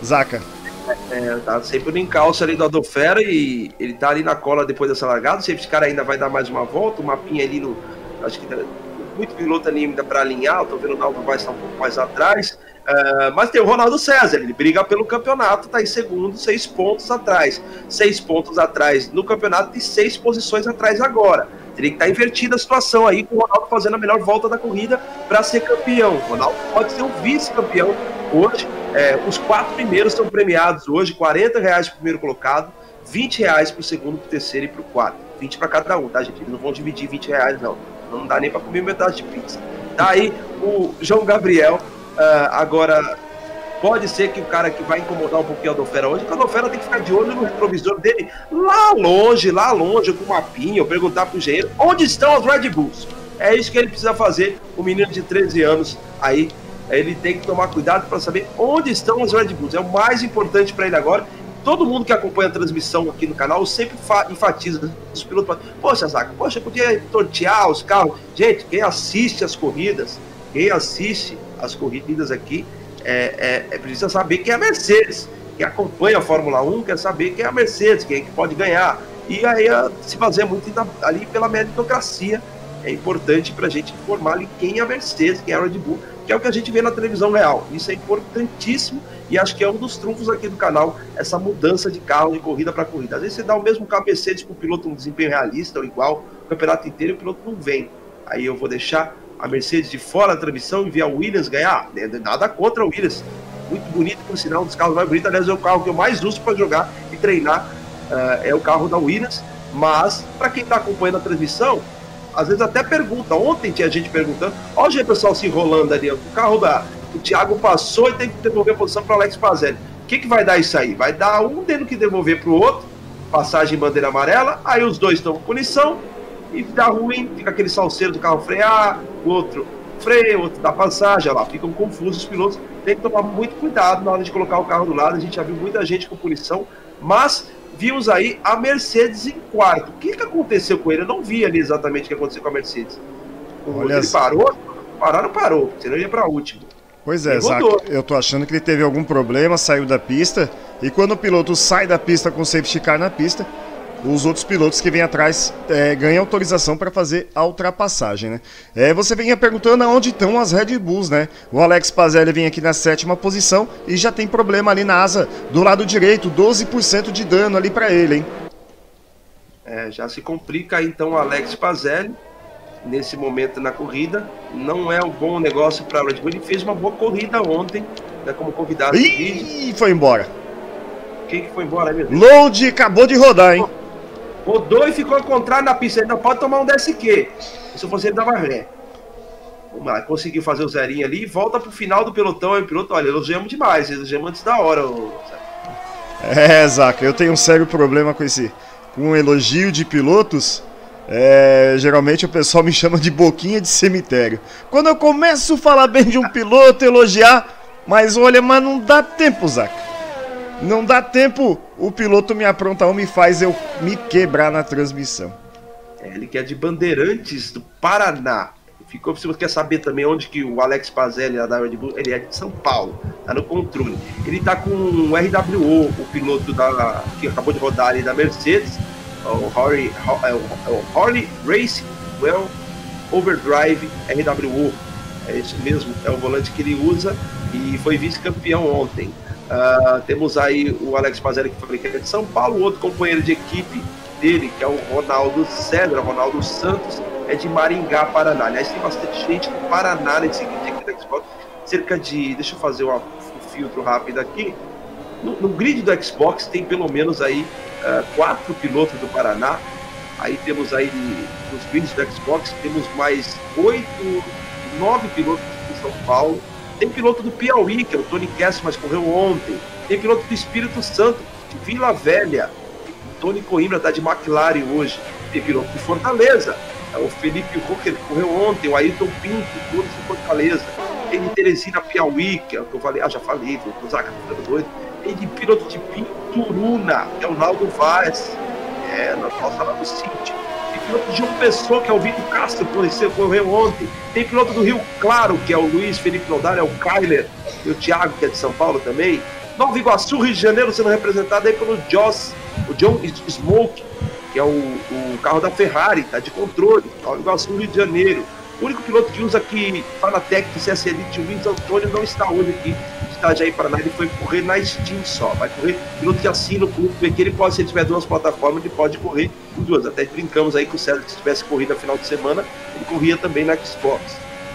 Zaca? É, tá sempre no encalço ali do Adolfera e ele tá ali na cola depois dessa largada. Se esse cara ainda vai dar mais uma volta, o mapinha ali no. Acho que muito piloto ali ainda para alinhar. Tô vendo o Naldo vai estar um pouco mais atrás. Uh, mas tem o Ronaldo César, ele briga pelo campeonato, tá em segundo, seis pontos atrás. Seis pontos atrás no campeonato e seis posições atrás agora. Teria que estar tá invertida a situação aí, com o Ronaldo fazendo a melhor volta da corrida para ser campeão. O Ronaldo pode ser o vice-campeão hoje. É, os quatro primeiros são premiados hoje, 40 reais para o primeiro colocado, 20 reais para o segundo, para o terceiro e para o quarto. 20 para cada um, tá, gente? Eles não vão dividir 20 reais, não. Não dá nem para comer metade de pizza. Daí, o João Gabriel, uh, agora Pode ser que o cara que vai incomodar um pouquinho a Adolfera hoje, a Adolfera tem que ficar de olho no retrovisor dele lá longe, lá longe, com o mapinha, ou perguntar pro engenheiro onde estão os Red Bulls. É isso que ele precisa fazer, o menino de 13 anos aí. Ele tem que tomar cuidado para saber onde estão os Red Bulls. É o mais importante para ele agora. Todo mundo que acompanha a transmissão aqui no canal sempre enfatiza os pilotos. Poxa, Zaca, poxa, podia tortear os carros. Gente, quem assiste as corridas, quem assiste as corridas aqui, é, é, é precisa saber quem é a Mercedes. Quem acompanha a Fórmula 1 quer saber quem é a Mercedes, quem é que pode ganhar. E aí se fazer muito ali pela meritocracia. É importante para a gente informar ali quem é a Mercedes, quem é a Red Bull, que é o que a gente vê na televisão real. Isso é importantíssimo e acho que é um dos trunfos aqui do canal, essa mudança de carro de corrida para corrida. Às vezes você dá o mesmo Mercedes para o piloto um desempenho realista ou igual, o campeonato inteiro o piloto não vem. Aí eu vou deixar a Mercedes de fora da transmissão e ver a Williams ganhar. Né, nada contra a Williams. Muito bonito, por sinal, um dos carros mais bonitos. Aliás, é o carro que eu mais uso para jogar e treinar. Uh, é o carro da Williams. Mas, para quem está acompanhando a transmissão, às vezes até pergunta. Ontem tinha gente perguntando. Olha o pessoal se enrolando ali. O carro da. O Thiago passou e tem que devolver a posição para Alex Pazelli. O que, que vai dar isso aí? Vai dar um tendo que devolver para o outro, passagem em bandeira amarela, aí os dois estão com punição, e dá ruim, fica aquele salseiro do carro frear, o outro freia, outro dá passagem, lá, ficam confusos os pilotos. Tem que tomar muito cuidado na hora de colocar o carro do lado. A gente já viu muita gente com punição, mas vimos aí a Mercedes em quarto. O que, que aconteceu com ele? Eu não vi ali exatamente o que aconteceu com a Mercedes. Olha ele parou? Parar não parou, senão ia para último. Pois é, Zac, eu tô achando que ele teve algum problema, saiu da pista, e quando o piloto sai da pista com safety car na pista, os outros pilotos que vêm atrás é, ganham autorização para fazer a ultrapassagem, né? É, você vinha perguntando aonde estão as Red Bulls, né? O Alex Pazelli vem aqui na sétima posição e já tem problema ali na asa do lado direito, 12% de dano ali para ele, hein? É, já se complica então o Alex Pazelli nesse momento na corrida. Não é um bom negócio para a Red Bull. Ele fez uma boa corrida ontem, né, como convidado. Ih, foi embora. Quem que foi embora? Load acabou de rodar, hein? Rodou e ficou ao contrário na pista. Ele não pode tomar um DSQ. Se fosse ele, dava ré. Vamos lá, conseguiu fazer o zerinho ali e volta pro final do pelotão. Aí o piloto, olha, elogiamos demais, elogiamos antes da hora. É, Zaca, eu tenho um sério problema com esse. Com um elogio de pilotos. É, geralmente o pessoal me chama de boquinha de cemitério. Quando eu começo a falar bem de um piloto, elogiar, mas olha, mas não dá tempo, Zaca. Não dá tempo, o piloto me apronta uma e faz eu me quebrar na transmissão. É, ele que é de Bandeirantes do Paraná. Ficou, se você quer saber também onde que o Alex Pazelli da Red Bull, ele é de São Paulo, tá no controle. Ele tá com o RWO, o piloto da, que acabou de rodar ali da Mercedes, o Harley, é o Harley Race Well Overdrive RWO. É isso mesmo, é o volante que ele usa e foi vice-campeão ontem. Uh, temos aí o Alex Pazelli, que foi que é de São Paulo, outro companheiro de equipe dele, que é o Ronaldo Cedra, Ronaldo Santos, é de Maringá, Paraná. Aliás, tem bastante gente do Paraná nesse aqui da Xbox. Cerca de. Deixa eu fazer uma, um filtro rápido aqui. No, no, grid do Xbox tem pelo menos aí uh, quatro pilotos do Paraná. Aí temos aí nos grids do Xbox, temos mais oito, nove pilotos de São Paulo tem piloto do Piauí, que é o Tony Kess, mas correu ontem. Tem piloto do Espírito Santo, de Vila Velha. Tony Coimbra está de McLaren hoje. Tem piloto de Fortaleza. É o Felipe Rocker, que correu ontem. O Ayrton Pinto, todos de Fortaleza. Tem de Teresina Piauí, que é o que eu falei. Ah, já falei, o Zaca tá ficando doido. Tem de piloto de Pinturuna, que é o Naldo Vaz. É, na nossa lá no City piloto de uma pessoa, que é o Vitor Castro, conheceu, correu ontem. Tem piloto do Rio Claro, que é o Luiz Felipe Nodar, é o Kyler, e o Thiago, que é de São Paulo também. Nova Iguaçu, Rio de Janeiro, sendo representado aí pelo Joss, o John Smoke, que é o, o carro da Ferrari, tá de controle. Nova Iguaçu, Rio de Janeiro. O único piloto que usa aqui Fanatec do CS Elite, o Antônio, não está hoje aqui Itajaí Paraná, ele foi correr na Steam só. Vai correr piloto que assina o porque ele pode, se ele tiver duas plataformas, ele pode correr em duas. Até brincamos aí com o César, que se tivesse corrida final de semana, ele corria também na Xbox.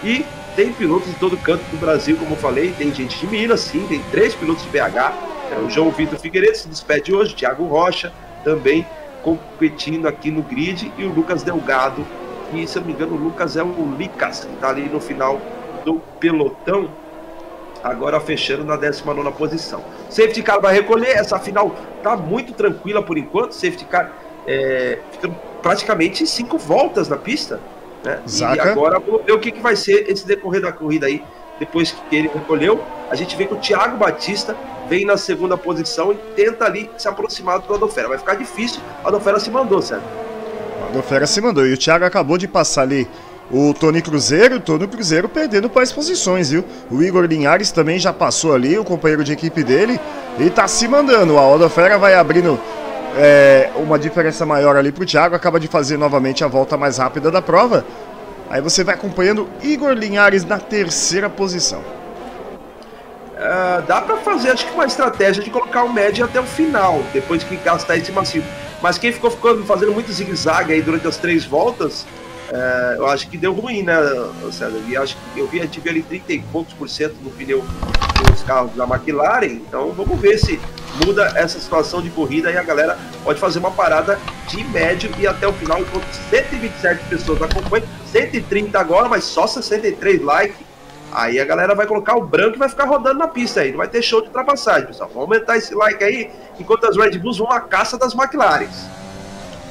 E tem pilotos de todo canto do Brasil, como eu falei, tem gente de Minas, sim, tem três pilotos de BH. É o João Vitor Figueiredo se despede hoje, Thiago Rocha também competindo aqui no grid, e o Lucas Delgado, que se eu não me engano, o Lucas é o Licas, que está ali no final do pelotão agora fechando na 19 posição. Safety car vai recolher, essa final tá muito tranquila por enquanto. Safety car é, fica praticamente cinco voltas na pista. Né? E agora vamos ver o que, que vai ser esse decorrer da corrida aí, depois que ele recolheu. A gente vê que o Thiago Batista vem na segunda posição e tenta ali se aproximar do Adolfera. Vai ficar difícil, o Adolfera se mandou, certo? O Adolfera se mandou e o Thiago acabou de passar ali o Tony Cruzeiro, o Tony Cruzeiro perdendo para as posições, viu? O Igor Linhares também já passou ali, o companheiro de equipe dele, e tá se mandando. A Odofera vai abrindo é, uma diferença maior ali pro Thiago, acaba de fazer novamente a volta mais rápida da prova. Aí você vai acompanhando Igor Linhares na terceira posição. Uh, dá para fazer, acho que uma estratégia de colocar o médio até o final, depois que gastar esse macio. Mas quem ficou ficando, fazendo muito zigue-zague aí durante as três voltas, é, eu acho que deu ruim, né, César? E acho que eu vi, a ali 30 e poucos por cento no pneu dos carros da McLaren, então vamos ver se muda essa situação de corrida e a galera pode fazer uma parada de médio e até o final, enquanto 127 pessoas acompanham, 130 agora, mas só 63 likes. Aí a galera vai colocar o branco e vai ficar rodando na pista aí. Não vai ter show de ultrapassagem, pessoal. Vamos aumentar esse like aí, enquanto as Red Bulls vão à caça das McLarens.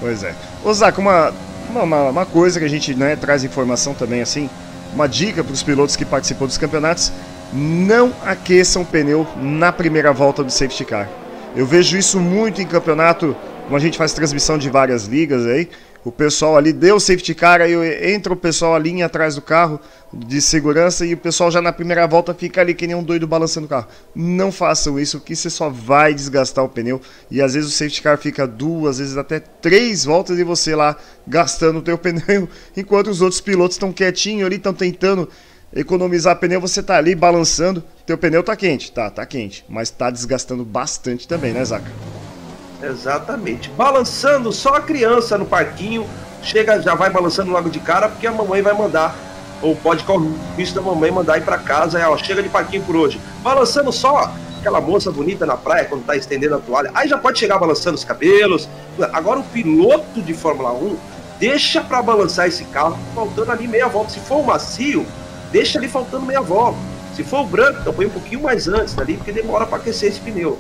Pois é. Ô, Zaco, uma uma, uma, uma, coisa que a gente né, traz informação também assim. uma dica para os pilotos que participam dos campeonatos: não aqueçam o pneu na primeira volta do safety car. Eu vejo isso muito em campeonato, como a gente faz transmissão de várias ligas aí. O pessoal ali deu o safety car, aí entra o pessoal ali atrás do carro de segurança e o pessoal já na primeira volta fica ali que nem um doido balançando o carro. Não façam isso, que você só vai desgastar o pneu e às vezes o safety car fica duas, às vezes até três voltas e você lá gastando o teu pneu, enquanto os outros pilotos estão quietinhos ali, estão tentando economizar pneu, você tá ali balançando, teu pneu tá quente, tá, tá quente, mas tá desgastando bastante também, né, Zaca? Exatamente. Balançando só a criança no parquinho, chega, já vai balançando logo de cara, porque a mamãe vai mandar, ou pode correr isso da mamãe mandar ir para casa, ó, chega de parquinho por hoje. Balançando só aquela moça bonita na praia quando tá estendendo a toalha, aí já pode chegar balançando os cabelos. Agora o piloto de Fórmula 1 deixa para balançar esse carro faltando ali meia volta. Se for o macio, deixa ali faltando meia volta. Se for o branco, então põe um pouquinho mais antes ali, porque demora para aquecer esse pneu.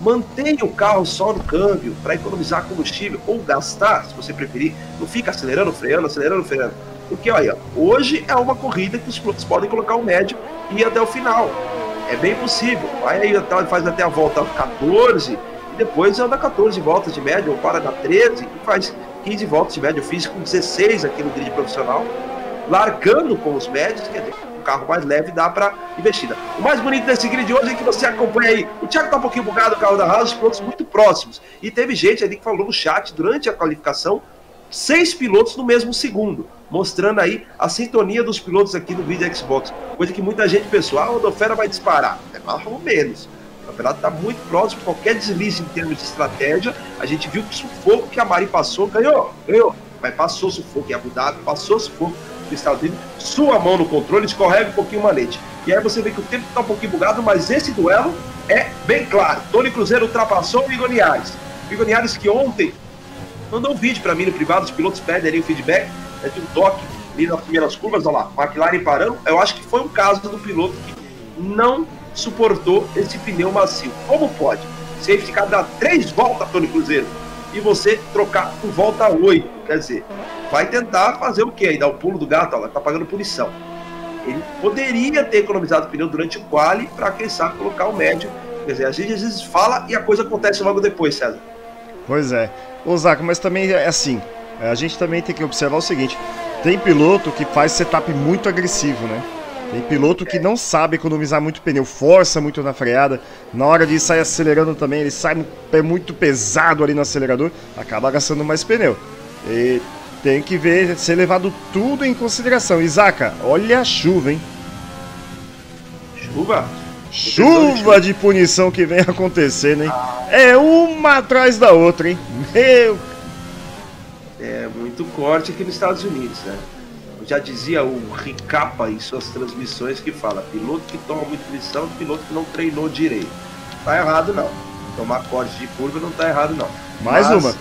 Mantenha o carro só no câmbio para economizar combustível ou gastar, se você preferir. Não fica acelerando, freando, acelerando, freando. Porque olha, hoje é uma corrida que os pilotos podem colocar o médio e ir até o final. É bem possível. Vai aí, faz até a volta 14 e depois anda 14 voltas de média, ou para da 13 e faz 15 voltas de. Eu fiz com 16 aqui no grid profissional largando com os médios, quer dizer, carro mais leve dá para investida. O mais bonito desse grid de hoje é que você acompanha aí. O Thiago tá um pouquinho bugado, o carro da Haas, os pilotos muito próximos. E teve gente ali que falou no chat durante a qualificação, seis pilotos no mesmo segundo, mostrando aí a sintonia dos pilotos aqui no vídeo Xbox. Coisa que muita gente pensou, ah, o Rodofera vai disparar. É mais ou menos. O campeonato está muito próximo, qualquer deslize em termos de estratégia. A gente viu que o sufoco que a Mari passou, ganhou, ganhou. Mas passou sufoco em Abu Dhabi, passou sufoco Estados Unidos, sua mão no controle, escorrega um pouquinho o manete. E aí você vê que o tempo está um pouquinho bugado, mas esse duelo é bem claro. Tony Cruzeiro ultrapassou o Igor Niares. Que ontem mandou um vídeo para mim no privado, os pilotos pedem ali o feedback, né, de um toque ali nas primeiras curvas, olha lá, McLaren parando. Eu acho que foi um caso do piloto que não suportou esse pneu macio. Como pode? Safety car dá três voltas, Tony Cruzeiro e você trocar por volta 8. Quer dizer, vai tentar fazer o quê? Aí dar o pulo do gato, ela tá pagando punição. Ele poderia ter economizado pneu durante o quali para, quem sabe, colocar o médio. Quer dizer, a gente às vezes fala e a coisa acontece logo depois, César. Pois é. Ô Zaco, mas também é assim, a gente também tem que observar o seguinte, tem piloto que faz setup muito agressivo, né? Tem piloto que não sabe economizar muito pneu, força muito na freada. Na hora de sair acelerando também, ele sai pé muito pesado ali no acelerador, acaba gastando mais pneu. E tem que ver, ser levado tudo em consideração. Isaaca, olha a chuva, hein? Chuva? Chuva de punição que vem acontecendo, hein? É uma atrás da outra, hein? Meu. É muito corte aqui nos Estados Unidos, né? Já dizia o Ricapa em suas transmissões que fala piloto que toma muita punição, piloto que não treinou direito. Tá errado não. Tomar corte de curva não tá errado não. Mais Mas, uma.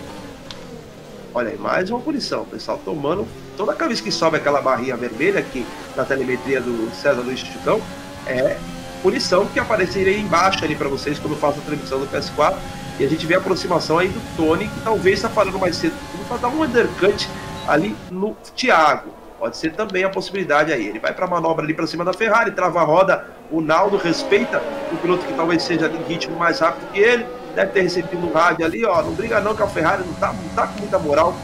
Olha aí, mais uma punição. O pessoal tomando. Toda vez que sobe aquela barrinha vermelha aqui na telemetria do César Luiz Chutão, é punição que apareceria embaixo ali para vocês quando eu faço a transmissão do PS4. E a gente vê a aproximação aí do Tony, que talvez está falando mais cedo para dar um undercut ali no Thiago. Pode ser também a possibilidade aí. Ele vai para a manobra ali para cima da Ferrari, trava a roda. O Naldo respeita o piloto que talvez seja em ritmo mais rápido que ele. Deve ter recebido um rádio ali, ó. Não briga não que a Ferrari não tá, não tá com muita moral.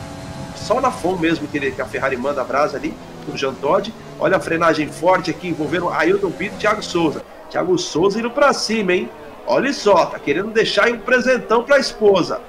Só na fome mesmo que, ele, que a Ferrari manda a brasa ali pro Jean Todt. Olha a frenagem forte aqui envolvendo Ailton Pinto e Thiago Souza. Thiago Souza indo para cima, hein? Olha só, tá querendo deixar aí um presentão para a esposa.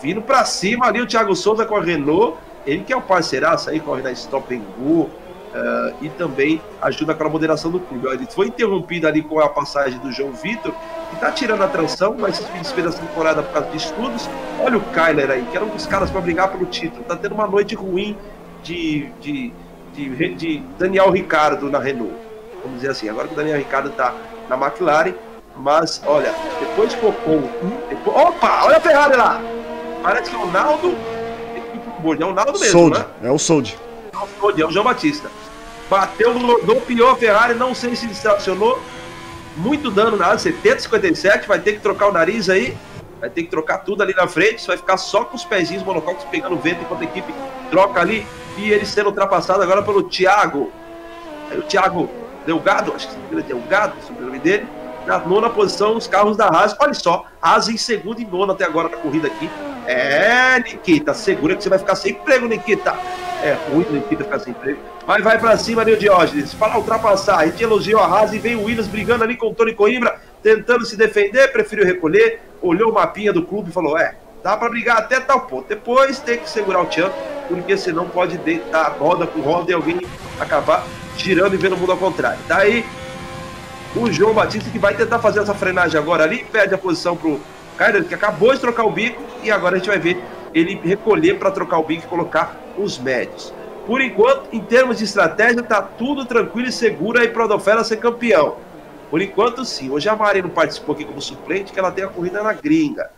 Vindo para cima ali o Thiago Souza com a Renault ele que é o parceiraço aí, corre na Stop and Go, uh, e também ajuda com a moderação do clube. Ele foi interrompido ali com a passagem do João Vitor, que está tirando a transição, mas fez a temporada por causa de estudos. Olha o Kyler aí, que era um dos caras para brigar pelo título. Está tendo uma noite ruim de, de, de, de, Daniel Ricardo na Renault. Vamos dizer assim, agora que o Daniel Ricardo está na McLaren, mas olha, depois Ocon. Depois, opa, olha a Ferrari lá! Parece que o Naldo Bord, é o Naldo mesmo, Sold. né? É o Sold. É o Sold, é o João Batista. Bateu, pior a Ferrari, não sei se estacionou. Muito dano na área, 70, 57, vai ter que trocar o nariz aí. Vai ter que trocar tudo ali na frente. Vai ficar só com os pezinhos monococos pegando vento enquanto a equipe troca ali. E ele sendo ultrapassado agora pelo Thiago. Aí o Thiago Delgado, acho que é Delgado, o nome dele, na nona posição os carros da Haas. Olha só, Haas em segundo e nono até agora na corrida aqui. É, Nikita, segura que você vai ficar sem emprego, Nikita. É ruim, Nikita ficar sem emprego. Mas vai pra cima, Nil Diógenes. Para ultrapassar. A gente elogiou a Haas e veio o Williams brigando ali com o Tony Coimbra, tentando se defender, preferiu recolher, olhou o mapinha do clube e falou: é, dá para brigar até tal ponto. Depois tem que segurar o Tchan, porque senão pode deitar roda com roda e alguém acabar girando e vendo o mundo ao contrário. Daí o João Batista que vai tentar fazer essa frenagem agora ali, perde a posição pro Kyler, que acabou de trocar o bico, e agora a gente vai ver ele recolher para trocar o bico e colocar os médios. Por enquanto, em termos de estratégia, tá tudo tranquilo e seguro aí para a Odofera ser campeão. Por enquanto, sim. Hoje a Mari não participou aqui como suplente, que ela tem a corrida na gringa.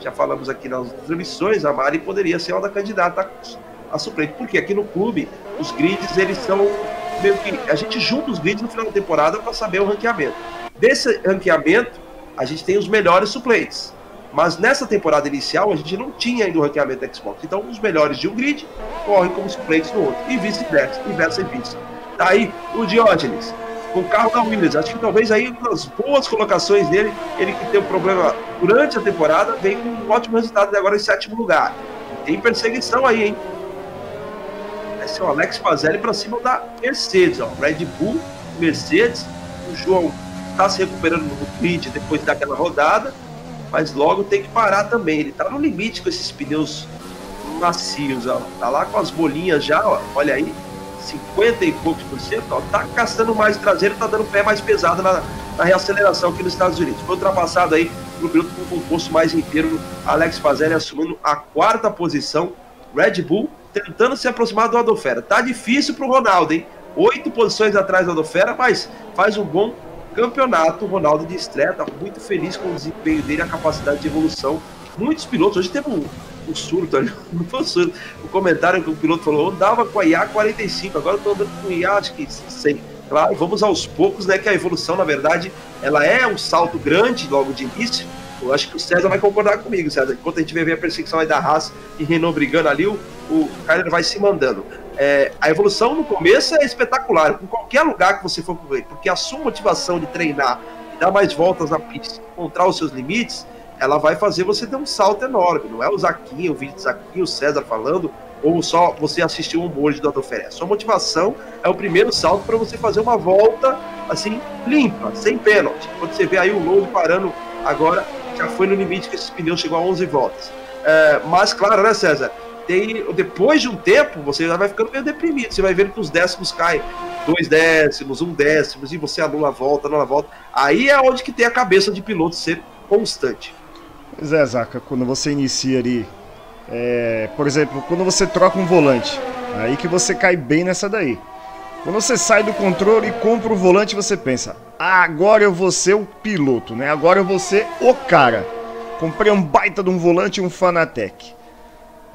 Já falamos aqui nas transmissões, a Mari poderia ser uma da candidata a suplente. Porque aqui no clube, os grids, eles são meio que. A gente junta os grids no final da temporada para saber o ranqueamento. Desse ranqueamento, a gente tem os melhores suplentes. Mas nessa temporada inicial, a gente não tinha ainda o ranqueamento da Xbox. Então, os melhores de um grid correm como suplentes no outro. E vice-versa, e vice. Daí, o Diógenes, com o carro da Williams. Acho que talvez aí, nas boas colocações dele, ele que tem um problema durante a temporada, vem com um ótimo resultado agora em sétimo lugar. Tem perseguição aí, hein? Esse é o Alex Pazelli para cima da Mercedes, ó. Red Bull, Mercedes. O João está se recuperando no grid depois daquela rodada mas logo tem que parar também. Ele tá no limite com esses pneus macios, ó. Tá lá com as bolinhas já, ó. Olha aí, 50 e poucos por cento, ó. Tá gastando mais traseiro, tá dando pé mais pesado na, na reaceleração aqui nos Estados Unidos. Foi ultrapassado aí no piloto com um composto mais inteiro, Alex Pazelli assumindo a quarta posição. Red Bull tentando se aproximar do Adolfera. Tá difícil pro Ronaldo, hein? Oito posições atrás do Adolfera, mas faz um bom campeonato, Ronaldo de estreia, tá muito feliz com o desempenho dele, a capacidade de evolução. Muitos pilotos, hoje teve um, um surto não foi um surto, o comentário que o piloto falou, andava com a IA 45, agora eu tô andando com a IA, acho que 100. Claro, vamos aos poucos, né, que a evolução, na verdade, ela é um salto grande logo de início, eu acho que o César vai concordar comigo, César. Enquanto a gente vê a perseguição aí da Haas e Renault brigando ali, o, o Kyler vai se mandando. É, a evolução no começo é espetacular, em qualquer lugar que você for correr, porque a sua motivação de treinar dar mais voltas na pista, encontrar os seus limites, ela vai fazer você ter um salto enorme. Não é o Zaquinho, o vídeo do Zaquinho, o César falando, ou só você assistir um board do Autoferé. Sua motivação é o primeiro salto para você fazer uma volta assim, limpa, sem pênalti. Quando você vê aí o Lowe parando agora, já foi no limite que esses pneus chegou a 11 voltas. É, mas, claro, né, César? Tem, depois de um tempo, você já vai ficando meio deprimido. Você vai vendo que os décimos caem dois décimos, um décimo, e você anula a volta, anula a volta. Aí é onde que tem a cabeça de piloto ser constante. Pois é, Zaca, quando você inicia ali, é, por exemplo, quando você troca um volante, aí que você cai bem nessa daí. Quando você sai do controle e compra o volante, você pensa: ah, agora eu vou ser o piloto, né? Agora eu vou ser o cara. Comprei um baita de um volante e um Fanatec.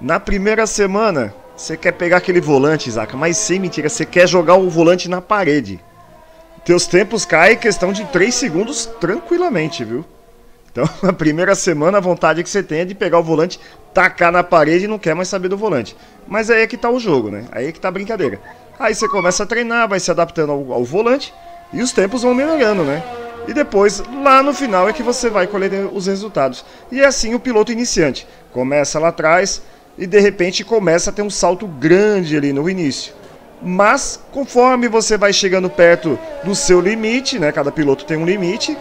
Na primeira semana, você quer pegar aquele volante, Isaac, mas sem mentira, você quer jogar o volante na parede. Teus tempos caem questão de 3 segundos tranquilamente, viu? Então, na primeira semana, a vontade que você tem é de pegar o volante, tacar na parede e não quer mais saber do volante. Mas aí é que tá o jogo, né? Aí é que tá a brincadeira. Aí você começa a treinar, vai se adaptando ao, ao volante e os tempos vão melhorando, né? E depois, lá no final, é que você vai colher os resultados. E é assim o piloto iniciante. Começa lá atrás e de repente começa a ter um salto grande ali no início. Mas conforme você vai chegando perto do seu limite, né? Cada piloto tem um limite,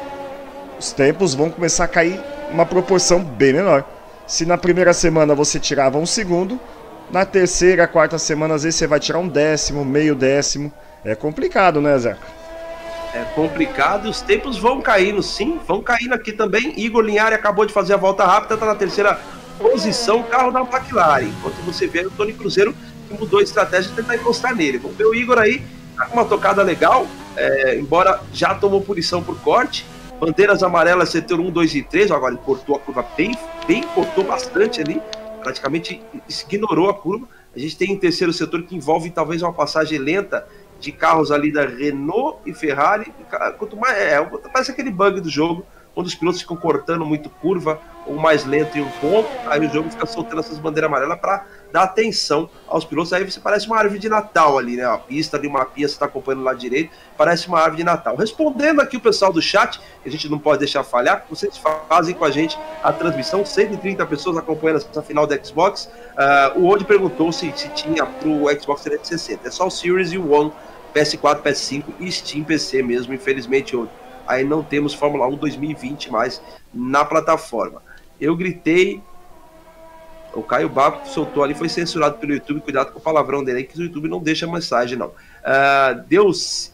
os tempos vão começar a cair uma proporção bem menor. Se na primeira semana você tirava um segundo, na terceira, quarta semana, às vezes você vai tirar um décimo, meio décimo. É complicado, né, Zé? É complicado e os tempos vão caindo, sim, vão caindo aqui também. Igor Linhari acabou de fazer a volta rápida, está na terceira posição, carro da McLaren. Enquanto você vê o Tony Cruzeiro que mudou a estratégia de tentar encostar nele. Vamos ver o Igor aí, tá com uma tocada legal, é, embora já tomou punição por corte. Bandeiras amarelas, setor 1, 2 e 3. Agora ele cortou a curva bem, bem, cortou bastante ali praticamente ignorou a curva. A gente tem um terceiro setor que envolve talvez uma passagem lenta de carros ali da Renault e Ferrari. Quanto mais, é, parece aquele bug do jogo quando os pilotos ficam cortando muito curva ou mais lento em um ponto, aí o jogo fica soltando essas bandeiras amarelas para dar atenção aos pilotos. Aí você parece uma árvore de Natal ali, né? A pista ali, uma pista, você está acompanhando lá direito, parece uma árvore de Natal. Respondendo aqui o pessoal do chat, que a gente não pode deixar falhar, vocês fazem com a gente a transmissão, 130 pessoas acompanhando essa final da Xbox. Uh, o Old perguntou se, se tinha pro Xbox 360. É só o Series e o One, PS4, PS5 e Steam PC mesmo, infelizmente, Old aí não temos Fórmula 1 2020 mais na plataforma. Eu gritei, o Caio Baco soltou ali, foi censurado pelo YouTube, cuidado com o palavrão dele que o YouTube não deixa mensagem, não. Uh, Deus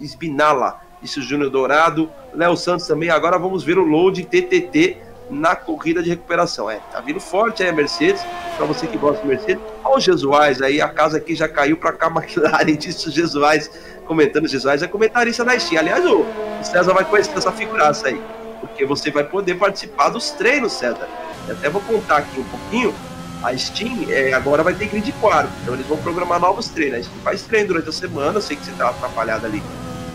Esbinala, disse o Júnior Dourado, Léo Santos também, agora vamos ver o load TTT na corrida de recuperação. É, tá vindo forte aí a Mercedes, para você que gosta de Mercedes. Olha o Jesuais aí, a casa aqui já caiu para cá, McLaren, disse o Jesuais comentando, Jesus é comentarista da Steam. Aliás, o César vai conhecer essa figuraça aí, porque você vai poder participar dos treinos, César. Eu até vou contar aqui um pouquinho. A Steam é, agora vai ter grid quarto, então eles vão programar novos treinos. A gente faz treino durante a semana, sei que você tá atrapalhado ali.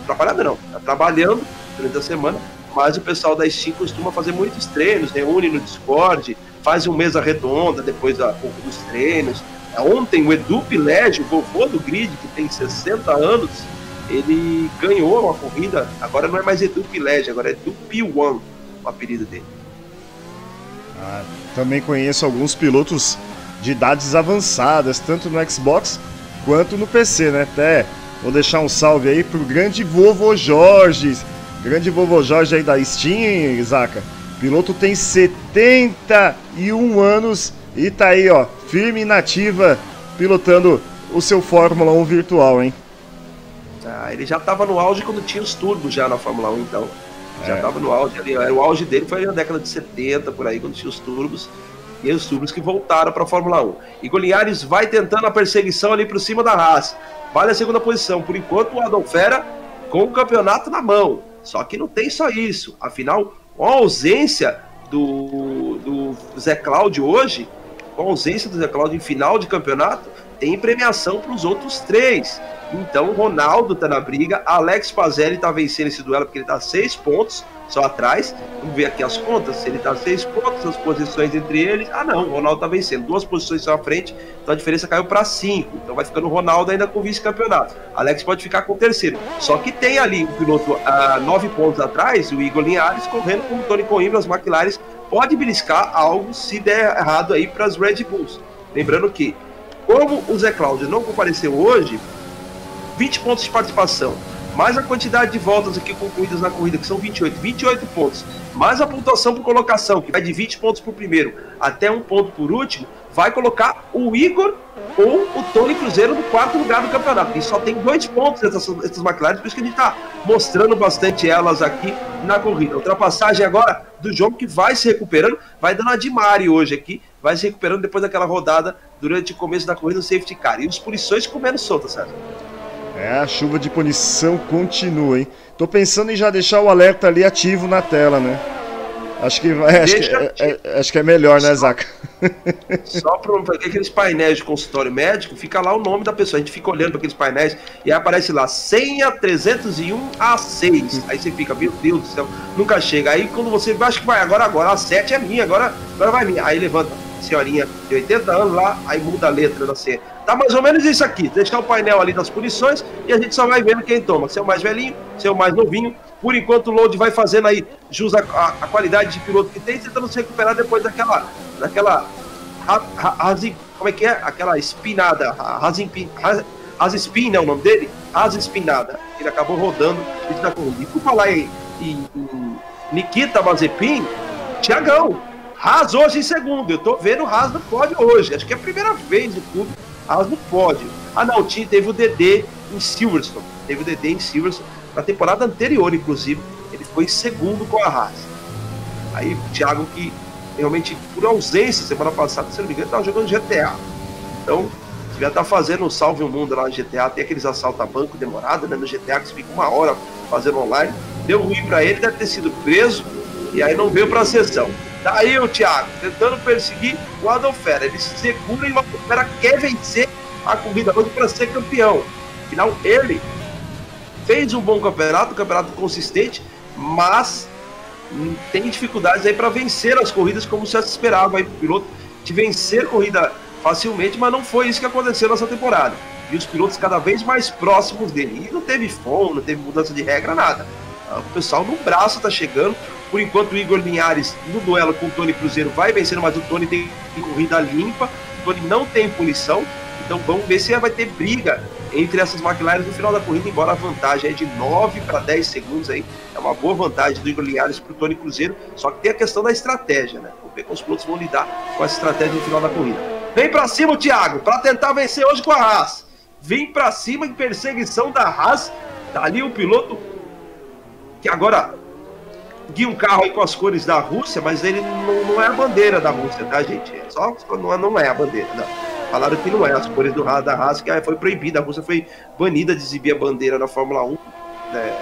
Atrapalhado não, tá trabalhando durante a semana, mas o pessoal da Steam costuma fazer muitos treinos, reúne no Discord, faz uma mesa redonda depois da, dos treinos. Ontem o Edu Pilégio, o vovô do grid, que tem 60 anos, ele ganhou uma corrida, agora não é mais Edu Pilege, agora é Edu P1, o apelido dele. Ah, também conheço alguns pilotos de idades avançadas, tanto no Xbox quanto no PC, né? Até vou deixar um salve aí pro grande vovô Jorge, grande vovô Jorge aí da Steam, Isaac. O piloto tem 71 anos e tá aí, ó, firme e nativa, pilotando o seu Fórmula 1 virtual, hein? Ah, ele já estava no auge quando tinha os turbos já na Fórmula 1, então. Já estava é. no auge ali. O auge dele foi na década de 70, por aí, quando tinha os turbos. E os turbos que voltaram para a Fórmula 1. E Linhares vai tentando a perseguição ali para cima da Haas. Vale a segunda posição. Por enquanto, o Adolfera com o campeonato na mão. Só que não tem só isso. Afinal, com a ausência do, do Zé Cláudio hoje, com a ausência do Zé Cláudio em final de campeonato, tem premiação para os outros três. Então, Ronaldo tá na briga, Alex Pazelli tá vencendo esse duelo porque ele tá seis pontos só atrás. Vamos ver aqui as contas. Se ele tá seis pontos, as posições entre eles. Ah, não, o Ronaldo tá vencendo. Duas posições só à frente, então a diferença caiu para cinco. Então vai ficando o Ronaldo ainda com vice-campeonato. Alex pode ficar com o terceiro. Só que tem ali o piloto a nove pontos atrás, o Igor Linhares, correndo com o Tony Coimbra, as McLaren. Pode beliscar algo se der errado aí para as Red Bulls. Lembrando que, como o Zé Cláudio não compareceu hoje, 20 pontos de participação, mais a quantidade de voltas aqui concluídas na corrida, que são 28, 28 pontos, mais a pontuação por colocação, que vai de 20 pontos por primeiro até um ponto por último, vai colocar o Igor ou o Tony Cruzeiro no quarto lugar do campeonato. E só tem dois pontos essas, essas McLaren, por isso que a gente está mostrando bastante elas aqui na corrida. Ultrapassagem agora do jogo que vai se recuperando, vai dando a de Mari hoje aqui, vai se recuperando depois daquela rodada durante o começo da corrida no safety car. E os punições comendo solta, certo? É, a chuva de punição continua, hein? Tô pensando em já deixar o alerta ali ativo na tela, né? Acho que, é, acho, que é, é, acho que é melhor, né, Zaca? Só para aqueles painéis de consultório médico, fica lá o nome da pessoa. A gente fica olhando para aqueles painéis e aí aparece lá, senha 301 A6. Aí você fica, meu Deus do céu, nunca chega. Aí quando você acha que vai, agora, agora, a 7 é minha, agora, agora vai minha. Aí levanta, senhorinha de 80 anos lá, aí muda a letra da senha. Tá mais ou menos isso aqui. Deixar o painel ali das punições e a gente só vai vendo quem toma. Se é o mais velhinho, se é o mais novinho. Por enquanto o Load vai fazendo aí jus a, a, a qualidade de piloto que tem, tentando se recuperar depois daquela. daquela. Como é que é? Aquela espinada. Asa Spin é o nome dele? Asa Espinada. Ele acabou rodando da corrida. E por falar em, em, em Nikita Mazepin, Tiagão. Haas hoje em segundo. Eu tô vendo o Haas no pódio hoje. Acho que é a primeira vez no clube Haas no pódio. Ah, não, teve o DD em Silverstone. Teve o DD em Silverstone. Na temporada anterior, inclusive, ele foi segundo com a Haas. Aí o Thiago, que realmente, por ausência, semana passada, se não me engano, estava jogando GTA. Então, devia estar tá fazendo o Salve o Mundo lá no GTA. Tem aqueles assaltos a banco demorado, né? No GTA, que você fica uma hora fazendo online. Deu ruim para ele, deve ter sido preso. E aí não veio para a sessão. Daí o Thiago, tentando perseguir o Adolfera. Ele se segura e o Adolfera quer vencer a corrida hoje para ser campeão. Afinal, ele fez um bom campeonato, um campeonato consistente, mas tem dificuldades aí para vencer as corridas como se esperava aí pro piloto de vencer corrida facilmente, mas não foi isso que aconteceu nessa temporada. E os pilotos cada vez mais próximos dele. E não teve fome, não teve mudança de regra, nada. O pessoal no braço tá chegando. Por enquanto, o Igor Linhares, no duelo com o Tony Cruzeiro, vai vencendo, mas o Tony tem corrida limpa. O Tony não tem punição. Então vamos ver se vai ter briga entre essas McLaren no final da corrida, embora a vantagem é de 9 para 10 segundos aí. É uma boa vantagem do Igor Linhares para o Tony Cruzeiro, só que tem a questão da estratégia, né? Vamos ver como os pilotos vão lidar com essa estratégia no final da corrida. Vem para cima Thiago, para tentar vencer hoje com a Haas. Vem para cima em perseguição da Haas. Tá ali o piloto que agora guia um carro aí com as cores da Rússia, mas ele não, não é a bandeira da Rússia, tá, gente? É só não é, não é a bandeira, não. Falaram que não é as cores do, da Haas, que foi proibida. A Rússia foi banida de exibir a bandeira na Fórmula 1, né,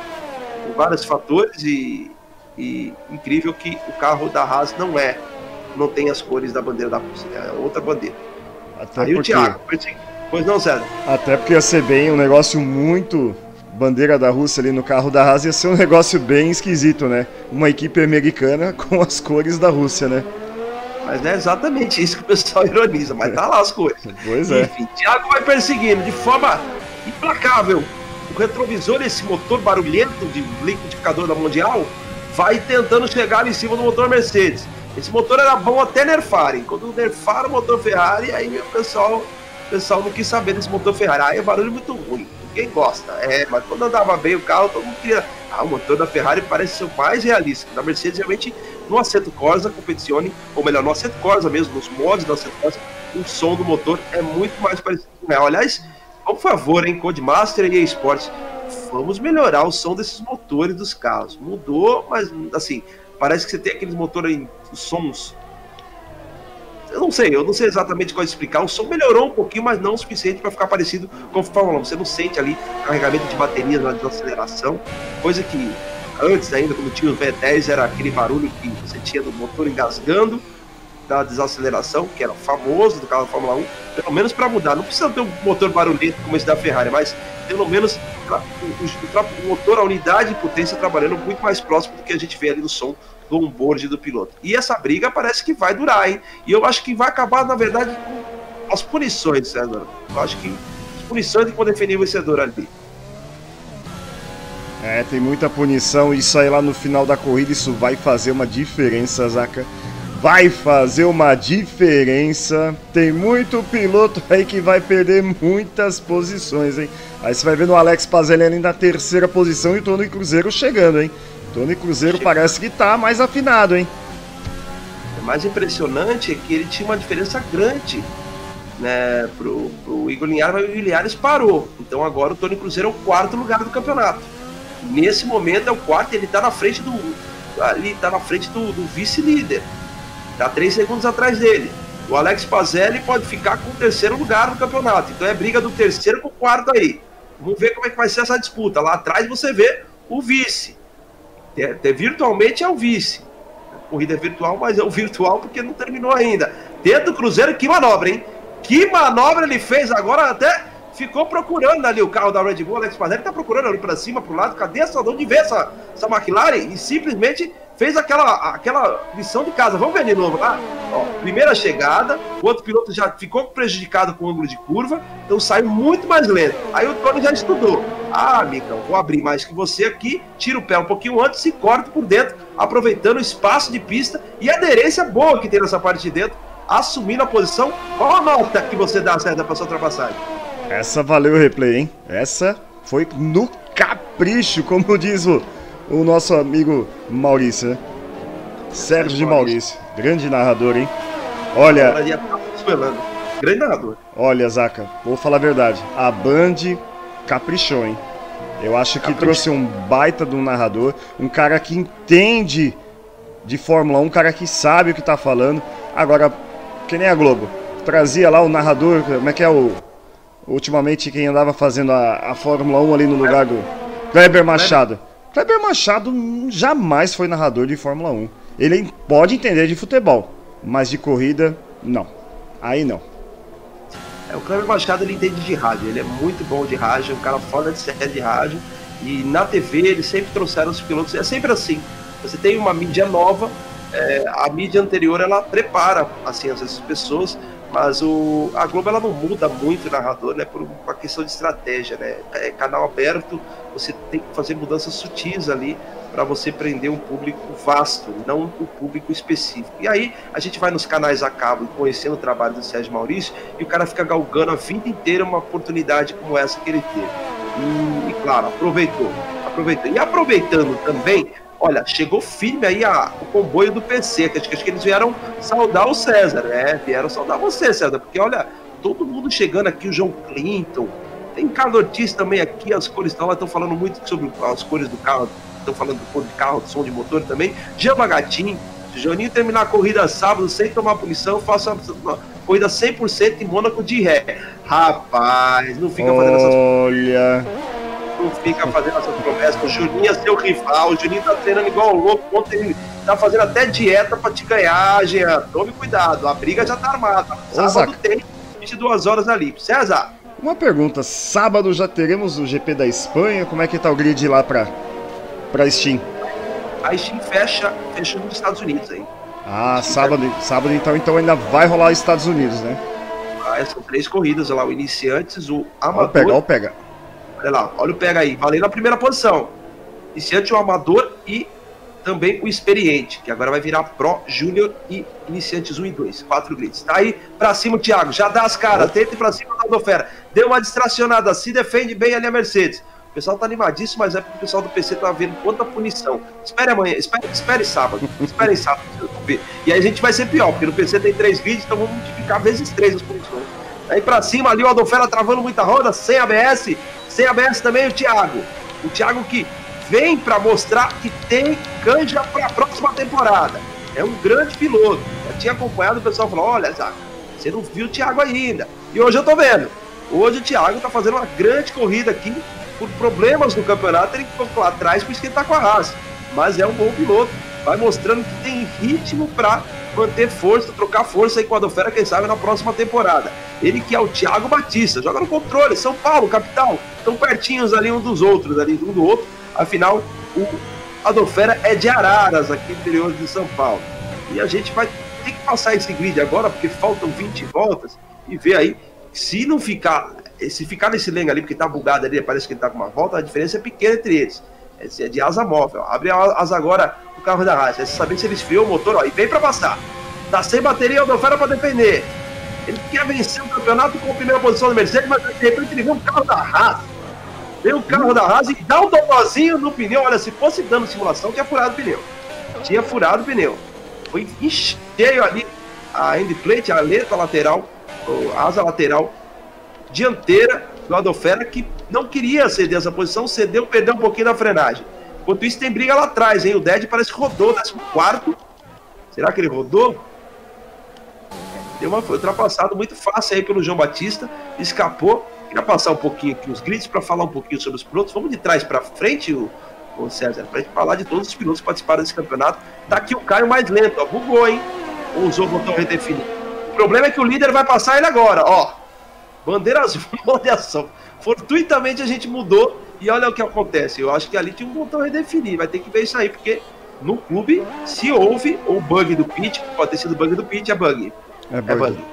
por vários fatores. E, e incrível que o carro da Haas não é, não tem as cores da bandeira da Rússia, é outra bandeira. Até Aí porque... o Thiago, pois não, César? Até porque ia ser bem um negócio muito bandeira da Rússia ali no carro da Haas ia ser um negócio bem esquisito, né? Uma equipe americana com as cores da Rússia, né? Mas não é exatamente isso que o pessoal ironiza, mas tá lá as coisas. Pois é. Enfim, Thiago vai perseguindo de forma implacável. O retrovisor, esse motor barulhento de liquidificador da Mundial, vai tentando chegar em cima do motor Mercedes. Esse motor era bom até nerfarem. Quando nerfaram o motor Ferrari, aí o pessoal, o pessoal não quis saber desse motor Ferrari. Aí é barulho muito ruim. Gosta. É, mas quando andava bem o carro, todo mundo queria. Ah, o motor da Ferrari parece ser o mais realista. Da Mercedes realmente no Assetto Corsa Competizione, ou melhor, no Assetto Corsa mesmo, nos mods do Corsa, o som do motor é muito mais parecido com o real. Aliás, por favor, hein, Codemaster e eSports, vamos melhorar o som desses motores dos carros. Mudou, mas assim, parece que você tem aqueles motores, os sons. Eu não sei, eu não sei exatamente qual explicar. O som melhorou um pouquinho, mas não o suficiente para ficar parecido com o Fórmula 1. Você não sente ali carregamento de baterias na desaceleração, coisa que antes ainda, quando tinha o V10, era aquele barulho que você tinha do motor engasgando, da desaceleração, que era famoso do carro da Fórmula 1, pelo menos para mudar. Não precisa ter um motor barulhento como esse da Ferrari, mas pelo menos o, o, o motor, a unidade de potência trabalhando muito mais próximo do que a gente vê ali no som do onboard do piloto. E essa briga parece que vai durar, hein? E eu acho que vai acabar, na verdade, com as punições, César. Eu acho que as punições que vão definir o vencedor ali. É, tem muita punição. Isso aí lá no final da corrida, isso vai fazer uma diferença, Zaca. Vai fazer uma diferença. Tem muito piloto aí que vai perder muitas posições, hein? Aí você vai ver no Alex Pazelli na terceira posição e o Tony Cruzeiro chegando, hein? Tony Cruzeiro parece que tá mais afinado, hein? O mais impressionante é que ele tinha uma diferença grande né, pro, pro Igor Linhares, mas o Linhares parou. Então agora o Tony Cruzeiro é o quarto lugar do campeonato. Nesse momento é o quarto, ele está na frente do. Ali tá na frente do, do vice-líder. Tá três segundos atrás dele. O Alex Pazelli pode ficar com o terceiro lugar no campeonato. Então é briga do terceiro com o quarto aí. Vamos ver como é que vai ser essa disputa. Lá atrás você vê o vice. É, é, virtualmente é o vice. A corrida é virtual, mas é o virtual porque não terminou ainda. Dentro do Cruzeiro, que manobra, hein? Que manobra ele fez agora até ficou procurando ali o carro da Red Bull, Alex Pazelli tá procurando ali para cima, pro lado, cadê essa, onde vê essa, essa McLaren? E simplesmente fez aquela, aquela lição de casa. Vamos ver de novo lá? Ó, primeira chegada, o outro piloto já ficou prejudicado com o ângulo de curva, então saiu muito mais lento. Aí o Tony já estudou. Ah, amigão, vou abrir mais que você aqui, tira o pé um pouquinho antes e corta por dentro, aproveitando o espaço de pista e a aderência boa que tem nessa parte de dentro, assumindo a posição. Qual a nota que você dá certa para sua ultrapassagem? Essa valeu o replay, hein? Essa foi no capricho, como diz o, o nosso amigo Maurício, né? Sérgio de Maurício, grande narrador, hein? Olha. Grande narrador. Olha, Zaca, vou falar a verdade. A Band caprichou, hein? Eu acho que trouxe um baita de um narrador, um cara que entende de Fórmula 1, um cara que sabe o que tá falando. Agora, que nem a Globo, trazia lá o narrador, como é que é o ultimamente quem andava fazendo a, a Fórmula 1 ali no lugar do Kleber Machado. Kleber Machado jamais foi narrador de Fórmula 1. Ele pode entender de futebol, mas de corrida, não. Aí não. É, o Kleber Machado ele entende de rádio, ele é muito bom de rádio, um cara foda de série de rádio. E na TV eles sempre trouxeram os pilotos, é sempre assim. você tem uma mídia nova, é, a mídia anterior ela prepara assim essas pessoas, mas o, a Globo ela não muda muito o narrador, né, por uma questão de estratégia, né? É canal aberto, você tem que fazer mudanças sutis ali para você prender um público vasto, não um público específico. E aí a gente vai nos canais a cabo conhecendo o trabalho do Sérgio Maurício e o cara fica galgando a vida inteira uma oportunidade como essa que ele teve. E, e claro, aproveitou, aproveitou. E aproveitando também, olha, chegou firme aí a, o comboio do PC, que acho, que acho que eles vieram saudar o César, né? Vieram saudar você, César, porque olha, todo mundo chegando aqui, o João Clinton, tem Carlos Ortiz também aqui, as cores estão lá, estão falando muito sobre as cores do carro, estão falando do cor de carro, do som de motor também. Jean Bagatin, se o Joninho terminar a corrida sábado sem tomar punição, faça uma corrida 100% em Mônaco de ré. Rapaz, não fica fazendo essas Olha. Não fica fazendo essas promessas. O Juninho é seu rival. O Juninho tá treinando igual louco. Ontem ele tá fazendo até dieta pra te ganhar, Jean. Tome cuidado. A briga já tá armada. Sábado tem 22 horas ali. César. Uma pergunta. Sábado já teremos o GP da Espanha? Como é que tá o grid lá pra, pra Steam? A Steam fecha, fecha nos Estados Unidos aí. Ah, sábado, sábado então, então ainda vai rolar os Estados Unidos, né? Ah, são três corridas lá, o iniciantes, o amador. O pega, o pega. Olha lá, olha o pega aí, valendo a primeira posição. Iniciante, o amador e também o experiente, que agora vai virar Pro, Júnior e iniciantes 1 e 2, quatro grids. Tá aí pra cima o Thiago, já dá as caras, tenta ir pra cima da Aldofera. Deu uma distracionada, se defende bem ali a Mercedes. O pessoal tá animadíssimo, mas é porque o pessoal do PC tá vendo quanta punição. Espere amanhã, espere, espere sábado, espere sábado, ver. E aí a gente vai ser pior, porque no PC tem três vídeos, então vamos multiplicar vezes três as punições. Aí pra cima ali o Aldofera travando muita roda, sem ABS, sem ABS também o Thiago. O Thiago que vem para mostrar que tem canja para a próxima temporada. É um grande piloto. Já tinha acompanhado o pessoal falou: olha, Zac, você não viu o Thiago ainda. E hoje eu tô vendo. Hoje o Thiago tá fazendo uma grande corrida aqui. Por problemas no campeonato, ele ficou lá atrás por isso que ele tá com a raça. Mas é um bom piloto. Vai mostrando que tem ritmo para manter força, trocar força aí com a Adofera, quem sabe, na próxima temporada. Ele que é o Thiago Batista, joga no controle, São Paulo, capital, estão pertinhos ali um dos outros, ali um do outro. Afinal, o Adolfera é de Araras, aqui interior de São Paulo. E a gente vai ter que passar esse grid agora, porque faltam 20 voltas, e ver aí, se não ficar, se ficar nesse lane ali, porque tá bugado ali, parece que ele tá com uma volta, a diferença é pequena entre eles. É de asa móvel. Abre a asa agora o carro da Haas. É saber se ele esfriou o motor, ó, e vem para passar. Tá sem bateria, o Adolfera para defender. Ele quer vencer o campeonato com a primeira posição do Mercedes, mas de repente ele vê um carro da Haas Vem o carro da Haas e dá um topozinho no pneu. Olha, se fosse dando simulação, tinha furado o pneu. Tinha furado o pneu. Foi cheio ali a endplate, a aleta lateral, a asa lateral dianteira do Adolfera, que não queria ceder essa posição, cedeu, perdeu um pouquinho da frenagem. Enquanto isso, tem briga lá atrás, hein? O Dead parece que rodou, 14. Será que ele rodou? Deu uma, foi ultrapassado muito fácil aí pelo João Batista, escapou Queria passar um pouquinho aqui os grids para falar um pouquinho sobre os pilotos. Vamos de trás para frente, o, o César, para gente falar de todos os pilotos que participaram desse campeonato. Tá aqui o Caio mais lento, ó, bugou, hein? Ou usou o botão redefinido. O problema é que o líder vai passar ele agora, ó. Bandeira azul, olha só. Fortuitamente a gente mudou e olha o que acontece. Eu acho que ali tinha um botão redefinir, vai ter que ver isso aí, porque no clube, se houve o bug do pit, pode ter sido bug do pit, é bug. É bug. É bug.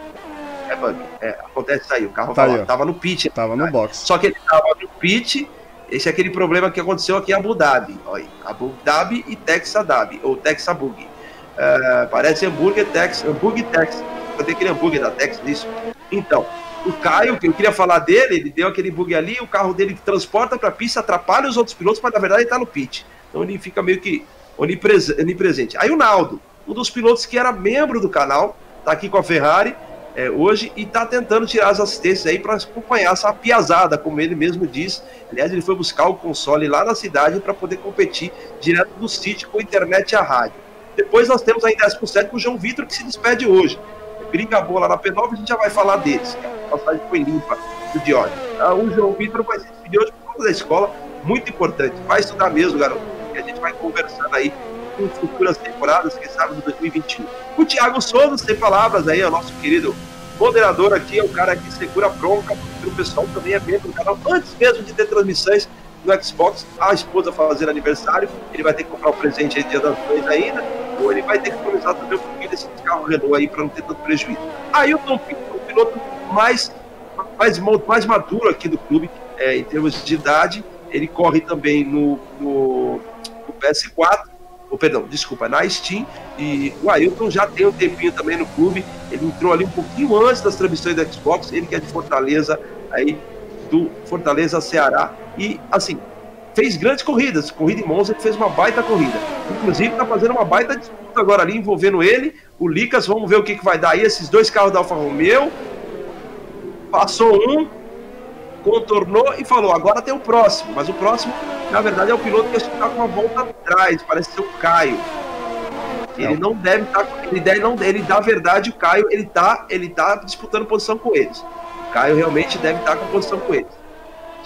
É bug. É, acontece isso aí. O carro tá tava, tava, no pit. Tava no box. Só que ele tava no pit. Esse é aquele problema que aconteceu aqui em Abu Dhabi. Olha, Abu Dhabi e Texadab, ou Texabug. Uh, parece hambúrguer Tex, hambúrguer Tex. Tem aquele hambúrguer da Tex nisso. Então, o Caio, que eu queria falar dele, ele deu aquele bug ali, o carro dele transporta para a pista, atrapalha os outros pilotos, mas na verdade ele está no pit. Então ele fica meio que onipresente. Aí o Naldo, um dos pilotos que era membro do canal, está aqui com a Ferrari, é, hoje e está tentando tirar as assistências aí para acompanhar essa piazada, como ele mesmo diz. Aliás, ele foi buscar o console lá na cidade para poder competir direto do sítio com internet e a rádio. Depois nós temos ainda 10% com o João Vitor que se despede hoje. Briga boa lá na P9, a gente já vai falar deles. A passagem foi limpa do Diógenes. Ah, o João Vitor vai se despedir hoje por conta da escola, muito importante. Vai estudar mesmo, garoto. E a gente vai conversando aí em futuras temporadas, quem sabe no 2021. O Thiago Souza, sem palavras aí, é o nosso querido moderador aqui, é o cara que segura a bronca, porque o pessoal também é membro do canal, antes mesmo de ter transmissões, no Xbox, a esposa fazer aniversário, ele vai ter que comprar um presente aí dia das mães ainda, ou ele vai ter que economizar também um pouquinho desse carro Renault aí para não ter tanto prejuízo. Aí o Tom Pinto, o piloto mais, mais, mais maduro aqui do clube, é, em termos de idade, ele corre também no, no, no PS4, ou perdão, desculpa, na Steam. E o Ailton já tem um tempinho também no clube. Ele entrou ali um pouquinho antes das transmissões da Xbox, ele que é de Fortaleza, aí do Fortaleza Ceará. E assim, fez grandes corridas. Corrida em Monza, ele fez uma baita corrida. Inclusive, tá fazendo uma baita disputa agora ali envolvendo ele, o Licas. Vamos ver o que, que vai dar aí. Esses dois carros da Alfa Romeo. Passou um, contornou e falou: agora tem o próximo. Mas o próximo, na verdade, é o piloto que está com uma volta atrás, parece ser o Caio. Ele não deve estar. Tá, ele deve não. Ele, na verdade, o Caio ele tá, ele tá disputando posição com eles. O Caio realmente deve estar tá com posição com eles.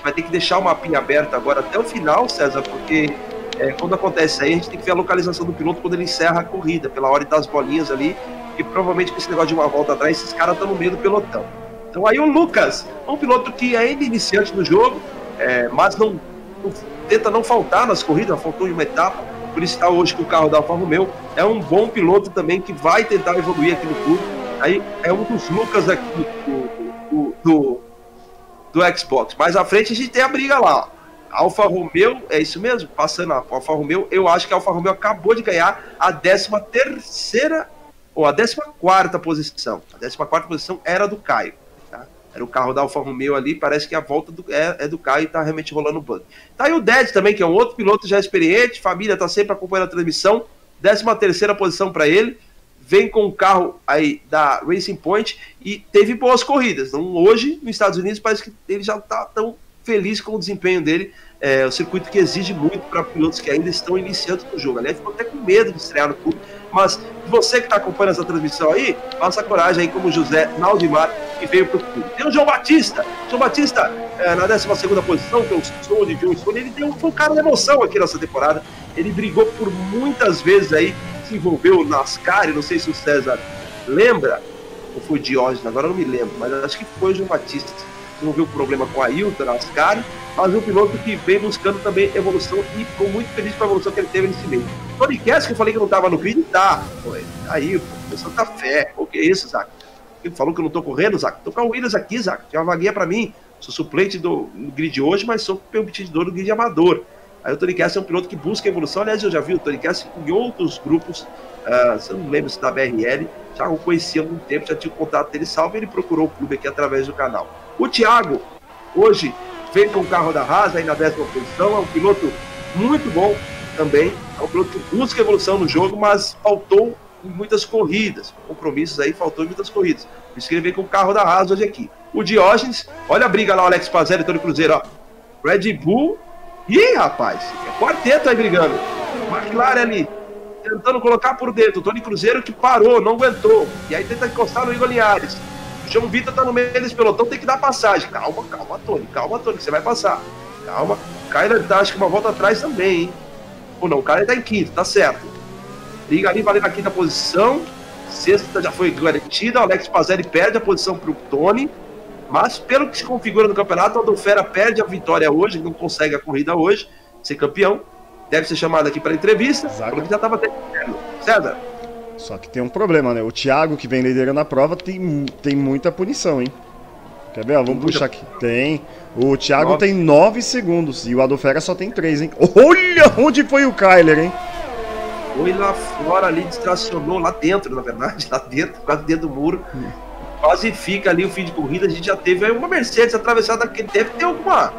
Gente vai ter que deixar o mapinha aberto agora até o final, César, porque é, quando acontece aí, a gente tem que ver a localização do piloto quando ele encerra a corrida, pela hora das bolinhas ali, e provavelmente com esse negócio de uma volta atrás, esses caras estão no meio do pelotão. Então aí o Lucas, um piloto que ainda é iniciante no jogo, é, mas não, não, tenta não faltar nas corridas, faltou em uma etapa, por isso está hoje com o carro da Alfa Romeo. É um bom piloto também que vai tentar evoluir aqui no clube. Aí é um dos Lucas aqui do, do, do, do Xbox. Mais à frente a gente tem a briga lá. Alfa Romeo, é isso mesmo? Passando a Alfa Romeo, eu acho que a Alfa Romeo acabou de ganhar a 13 terceira ou a 14 quarta posição. A 14 quarta posição era do Caio. Era o carro da Alfa Romeo ali, parece que a volta do, é, é do Caio e tá realmente rolando o bug. Tá aí o Ded também, que é um outro piloto já experiente, família tá sempre acompanhando a transmissão, 13 terceira posição para ele, vem com o carro aí da Racing Point e teve boas corridas. Então, hoje, nos Estados Unidos, parece que ele já tá tão feliz com o desempenho dele. É o circuito que exige muito para pilotos que ainda estão iniciando no jogo. Aliás, ficou até com medo de estrear no clube. Mas você que está acompanhando essa transmissão aí, faça coragem aí, como José Naldimar, que veio para o clube. Tem o João Batista. João Batista, é, na 12 posição, que é o som de João Stone, ele deu, um cara de emoção aqui nessa temporada. Ele brigou por muitas vezes aí, se envolveu nas caras, não sei se o César lembra, ou foi Diógenes, agora não me lembro, mas acho que foi o João Batista resolveu o problema com a Ailton, Ascari, mas um piloto que vem buscando também evolução e ficou muito feliz com a evolução que ele teve nesse meio. Tony Cass, que eu falei que não estava no grid, tá. Pô, aí, pô, Santa Fé. O que é isso, Zac? Ele falou que eu não tô correndo, Zac? Tô com a Williams aqui, Zac. Tem uma vaguinha para mim. Sou suplente do, grid hoje, mas sou competidor do grid amador. Aí o Tony Cass é um piloto que busca evolução. Aliás, eu já vi o Tony Cass em outros grupos, uh, se eu não lembro se da BRL, já o conhecia há algum tempo, já tinha o contato dele salvo, ele procurou o clube aqui através do canal. O Thiago, hoje, vem com o carro da Haas aí na décima posição, é um piloto muito bom também, é um piloto que busca evolução no jogo, mas faltou em muitas corridas, compromissos aí, faltou em muitas corridas. Por isso que ele vem com o carro da Haas hoje aqui. O Diógenes, olha a briga lá, o Alex Pazelli e Tony Cruzeiro, ó. Red Bull, ih, rapaz, é quarteto aí brigando. McLaren ali, tentando colocar por dentro. O Tony Cruzeiro que parou, não aguentou. E aí tenta encostar no Igor Linhares. João Vitor tá no meio desse pelotão, tem que dar passagem. Calma, calma, Tony, calma, Tony, que você vai passar. Calma. O Kyler tá, acho que uma volta atrás também, hein? Ou não, o Kyler tá em quinto, tá certo. Liga ali, valendo a quinta posição. Sexta já foi garantida. O Alex Pazelli perde a posição pro Tony. Mas pelo que se configura no campeonato, o Adolfera perde a vitória hoje, não consegue a corrida hoje, ser campeão. Deve ser chamado aqui para entrevista, Exato. porque já estava até César. Só que tem um problema, né? O Thiago, que vem liderando a prova, tem, tem muita punição, hein? Quer ver? Ó, vamos puxar aqui. Tem. O Thiago nove. tem 9 segundos e o Adolfera só tem 3, hein? Olha onde foi o Kyler, hein? Foi lá fora ali, distracionou lá dentro, na verdade, lá dentro, quase dentro do muro. Quase fica ali o fim de corrida. A gente já teve aí uma Mercedes atravessada que deve ter alguma.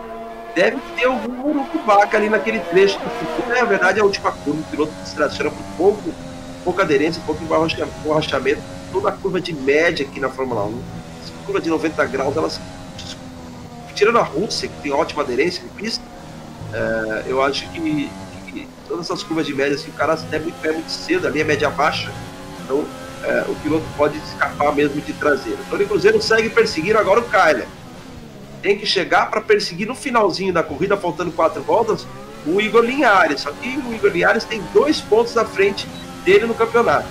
Deve ter algum urucubaca ali naquele trecho do Na verdade, é a última curva, o piloto distraciona por pouco pouca aderência, pouco emborrachamento, toda a curva de média aqui na Fórmula 1. Essa curva de 90 graus, elas. Tirando a Rússia, que tem ótima aderência de pista, é, eu acho que, que, todas essas curvas de média, assim, o cara até muito pé muito cedo, ali é média baixa, então é, o piloto pode escapar mesmo de traseira. Então o Cruzeiro segue perseguindo agora o Kyler. Tem que chegar para perseguir no finalzinho da corrida, faltando quatro voltas, o Igor Linhares. Só que o Igor Linhares tem dois pontos à frente dele no campeonato.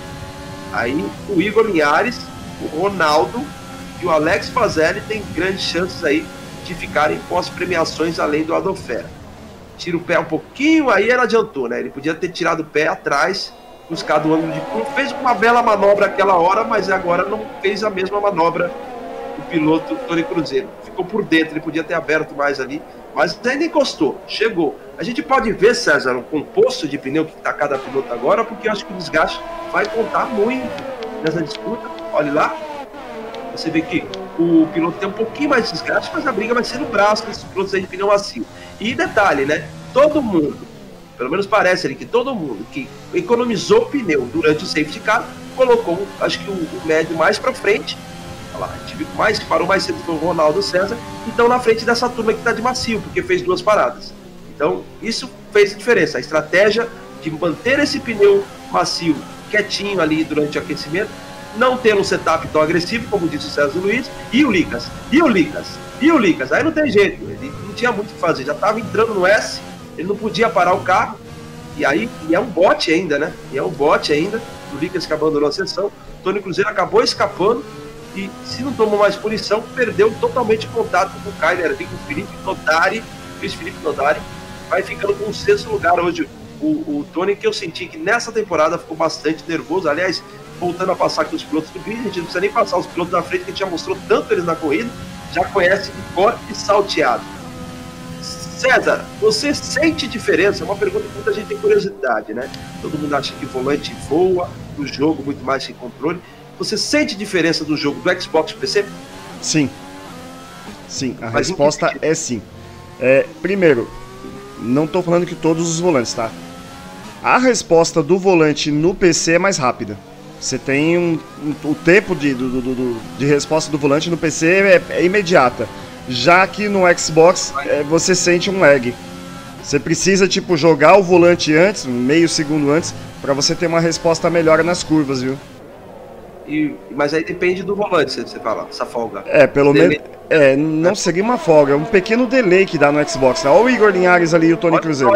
Aí o Igor Linhares, o Ronaldo e o Alex Fazelli têm grandes chances aí de ficarem com as premiações além do Adolfera. tira o pé um pouquinho, aí ele adiantou, né? Ele podia ter tirado o pé atrás, buscado o ângulo de curva, fez uma bela manobra aquela hora, mas agora não fez a mesma manobra o piloto Tony Cruzeiro. Ficou por dentro, ele podia ter aberto mais ali, mas ainda encostou, chegou. A gente pode ver, César, o composto de pneu que está cada piloto agora, porque eu acho que o desgaste vai contar muito nessa disputa. Olha lá, você vê que o piloto tem um pouquinho mais de desgaste, mas a briga vai ser no braço desses pilotos aí de pneu macio. E detalhe, né? Todo mundo, pelo menos parece ali que todo mundo que economizou pneu durante o safety car, colocou, acho que o, o médio mais para frente. Olha lá, a viu mais que parou mais cedo foi o Ronaldo César, então na frente dessa turma que está de macio, porque fez duas paradas. Então, isso fez diferença. A estratégia de manter esse pneu macio quietinho ali durante o aquecimento não ter um setup tão agressivo, como disse o César Luiz, e o Lucas, e o Lucas, e o Lucas. Aí não tem jeito, ele não tinha muito o que fazer, já estava entrando no S, ele não podia parar o carro, e aí e é um bote ainda, né? E é um bote ainda, o Lucas que abandonou a sessão, Tony Cruzeiro acabou escapando, e se não tomou mais punição, perdeu totalmente contato com o Kyler ali, com o Felipe Notari, Luiz Felipe Notari, vai ficando com o sexto lugar hoje. O, o Tony, que eu senti que nessa temporada ficou bastante nervoso. Aliás, voltando a passar aqui os pilotos do grid, a gente não precisa nem passar os pilotos da frente, que a gente já mostrou tanto eles na corrida, já conhece de cor e salteado. César, você sente diferença? É uma pergunta que muita gente tem curiosidade, né? Todo mundo acha que volante voa, no jogo muito mais sem controle. Você sente diferença do jogo do Xbox PC? Sim. Sim, a Mas resposta é sim. É, primeiro, não estou falando que todos os volantes, tá? A resposta do volante no PC é mais rápida. Você tem um, um, o tempo de, do, do, do, de resposta do volante no PC é, é imediata. Já que no Xbox é, você sente um lag. Você precisa tipo jogar o volante antes, meio segundo antes, para você ter uma resposta melhor nas curvas, viu? E, mas aí depende do volante, você fala, essa folga. É, pelo menos. É, não seria uma folga, é um pequeno delay que dá no Xbox. Né? Olha o Igor Linhares ali e o Tony Cruzeiro.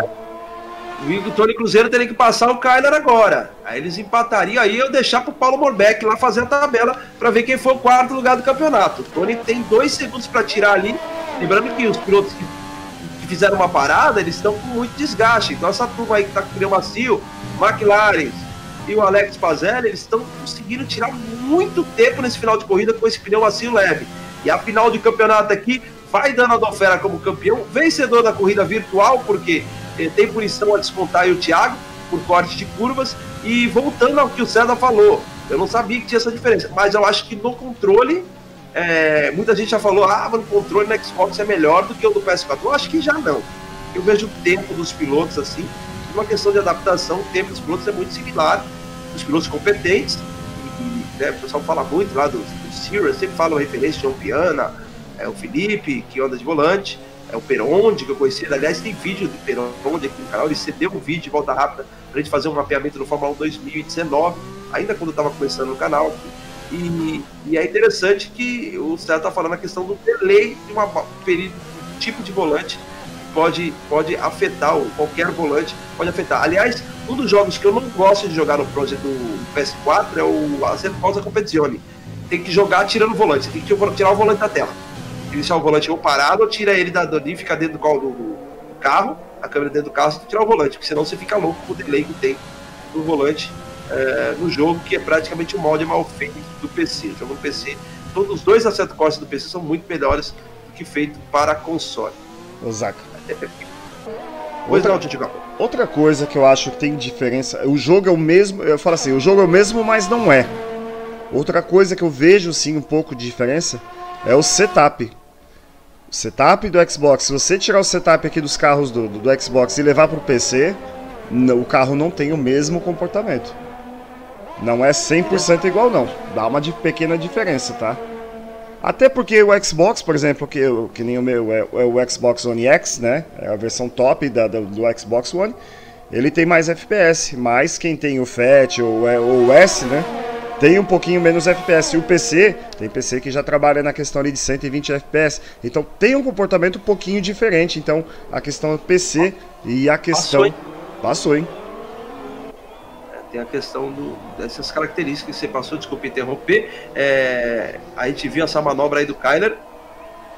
O Tony Cruzeiro teria que passar o Kyler agora. Aí eles empatariam, aí eu deixar pro Paulo Morbeck lá fazer a tabela para ver quem foi o quarto lugar do campeonato. O Tony tem dois segundos para tirar ali. Lembrando que os pilotos que, fizeram uma parada, eles estão com muito desgaste. Então essa turma aí que tá com pneu macio, McLaren e o Alex Pazelli, eles estão conseguindo tirar muito tempo nesse final de corrida com esse pneu macio leve. E a final de campeonato aqui vai dando a Dofera como campeão, vencedor da corrida virtual, porque tem punição a descontar e o Thiago por corte de curvas. E voltando ao que o César falou, eu não sabia que tinha essa diferença, mas eu acho que no controle, é, muita gente já falou, ah, no controle no Xbox é melhor do que o do PS4. Eu acho que já não. Eu vejo o tempo dos pilotos assim, uma questão de adaptação, o tempo dos pilotos é muito similar, os pilotos competentes, e, né, o pessoal fala muito lá do, do Sirius, sempre fala referência de João Piana, é, o Felipe, que anda de volante, é o Peronde, que eu conheci. Aliás, tem vídeo do Peronde aqui no canal. Ele cedeu um vídeo de volta rápida para a gente fazer um mapeamento do Fórmula 1 2019, ainda quando eu estava começando no canal. E, e, é interessante que o César está falando a questão do delay de um tipo de volante pode, pode afetar, qualquer volante pode afetar. Aliás, um dos jogos que eu não gosto de jogar no Project do PS4 é o Acerto Pausa Competizione. Tem que jogar tirando o volante, tem que tirar o volante da tela deixar o volante ou parado ou tira ele da, e fica dentro do, do, do, carro, a câmera dentro do carro, você tirar o volante, porque senão você fica louco com o delay que tem no volante é, no jogo, que é praticamente o molde mal feito do PC. O jogo no PC, todos os dois acertos cortes do PC são muito melhores do que feito para console. Osaka. Outra, não, outra coisa que eu acho que tem diferença, o jogo é o mesmo, eu falo assim, o jogo é o mesmo, mas não é. Outra coisa que eu vejo sim um pouco de diferença é o setup. Setup do Xbox, se você tirar o setup aqui dos carros do, do, do Xbox e levar para o PC, o carro não tem o mesmo comportamento. Não é 100% igual não, dá uma pequena diferença, tá? Até porque o Xbox, por exemplo, que, que nem o meu é, é, o Xbox One X, né? É a versão top da, do, do Xbox One. Ele tem mais FPS, mas quem tem o Fat ou, é, ou o S, né? Tem um pouquinho menos FPS. E o PC, tem PC que já trabalha na questão ali de 120 FPS. Então tem um comportamento um pouquinho diferente. Então a questão do PC e a questão. Passou, hein? Passou, hein? É, tem a questão do, dessas características que você passou, desculpe interromper. É, a gente viu essa manobra aí do Kyler.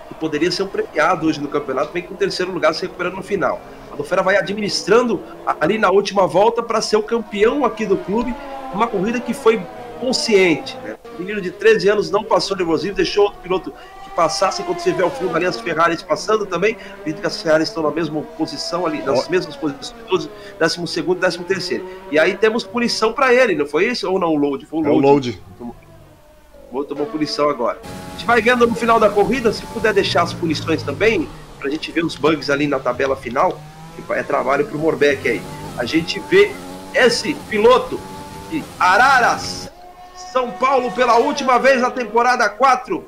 que poderia ser um premiado hoje no campeonato, vem com o terceiro lugar se recuperando no final. A Dofera vai administrando ali na última volta para ser o campeão aqui do clube, uma corrida que foi consciente. Né? O menino de 13 anos não passou nervosismo, deixou outro piloto que passasse. Quando você vê ao fundo ali as Ferraris passando também, acredito que as Ferraris estão na mesma posição ali, nas mesmas posições, todos, 12 e 13 terceiro. E aí temos punição para ele, não foi isso? Ou não, o load? Foi o load. É o load. Vou tomar punição agora. A gente vai vendo no final da corrida, se puder deixar as punições também, pra gente ver os bugs ali na tabela final, que é trabalho pro Morbeck aí. A gente vê esse piloto de Araras, São Paulo, pela última vez na temporada 4.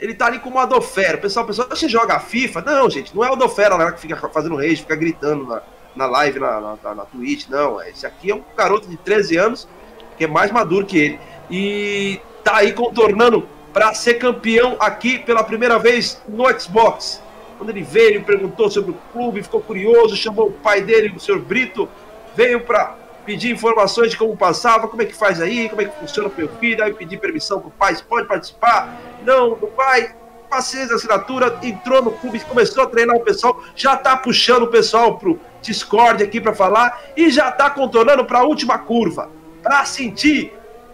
Ele tá ali com uma Dofera. O pessoal, pessoal, você joga FIFA? Não, gente, não é o Dofera lá que fica fazendo rage, fica gritando na, na live, na, na, na Twitch, não. Esse aqui é um garoto de 13 anos que é mais maduro que ele. E tá aí contornando para ser campeão aqui pela primeira vez no Xbox. Quando ele veio, perguntou sobre o clube, ficou curioso, chamou o pai dele, o senhor Brito, veio para pedir informações de como passava, como é que faz aí, como é que funciona o meu filho, aí pedir permissão para o pai, pode participar? Não, do pai, passei a assinatura, entrou no clube, começou a treinar o pessoal, já tá puxando o pessoal pro Discord aqui para falar e já tá contornando para a última curva, para sentir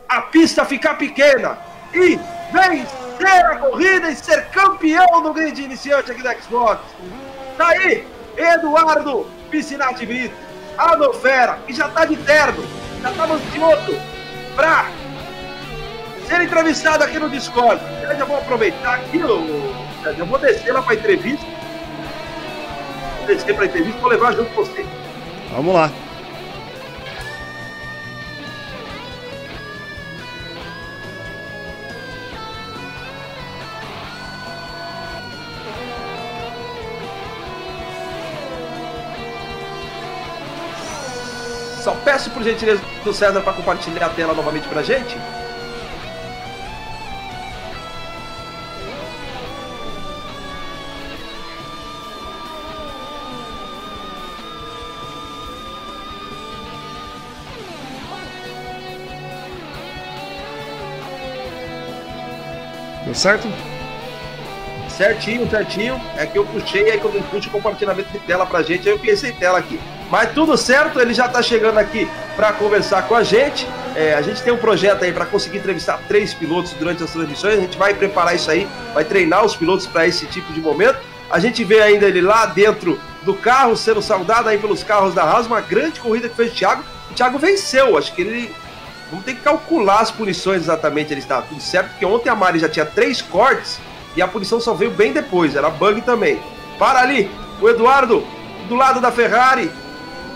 a pista ficar pequena e vencer a corrida e ser campeão do grid iniciante aqui da Xbox. Tá aí, Eduardo Piscinati Brito, a Nofera, que já tá de terno, já tá ansioso pra ser entrevistado aqui no Discord. Eu já vou aproveitar aqui, eu, eu vou descer lá pra entrevista. Vou descer pra entrevista vou levar junto com você. Vamos lá. Por gentileza do César para compartilhar a tela novamente pra gente. Deu certo? Certinho, certinho. É que eu puxei, aí quando eu puxo o compartilhamento de tela pra gente, aí eu sem tela aqui. Mas tudo certo, ele já está chegando aqui para conversar com a gente. É, a gente tem um projeto aí para conseguir entrevistar três pilotos durante as transmissões. A gente vai preparar isso aí, vai treinar os pilotos para esse tipo de momento. A gente vê ainda ele lá dentro do carro, sendo saudado aí pelos carros da Haas. Uma grande corrida que fez o Thiago. O Thiago venceu, acho que ele. Vamos ter que calcular as punições exatamente. Ele está tudo certo, porque ontem a Mari já tinha três cortes e a punição só veio bem depois, era bug também. Para ali, o Eduardo, do lado da Ferrari,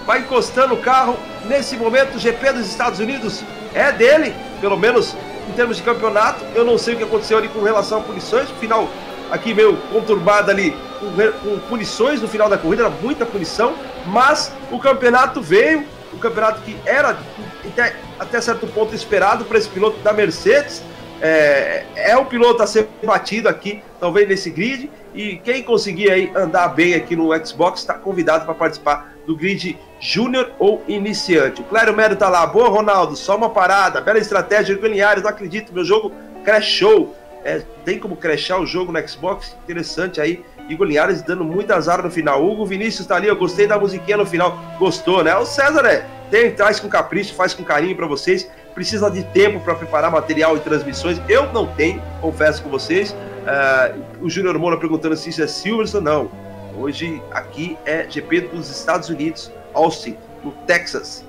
vai encostando o carro. Nesse momento, o GP dos Estados Unidos é dele, pelo menos em termos de campeonato. Eu não sei o que aconteceu ali com relação a punições. Final aqui meio conturbado ali, com, com punições no final da corrida, era muita punição. Mas o campeonato veio, o campeonato que era até, até certo ponto esperado para esse piloto da Mercedes. É, é o piloto a ser batido aqui, talvez nesse grid. E quem conseguir aí andar bem aqui no Xbox está convidado para participar do grid júnior ou iniciante. O Clério Mero tá lá. Boa, Ronaldo. Só uma parada. Bela estratégia. Igor Linhares, não acredito. Meu jogo crashou. É, tem como crashar o jogo no Xbox? Interessante aí. Igor Linhares dando muito azar no final. Hugo Vinícius tá ali. Eu gostei da musiquinha no final. Gostou, né? O César é. Tem, traz com capricho, faz com carinho para vocês. Precisa de tempo para preparar material e transmissões. Eu não tenho, confesso com vocês. Uh, o Júnior Moura perguntando se isso é Silverstone. Não Hoje aqui é GP dos Estados Unidos, Austin, no Texas.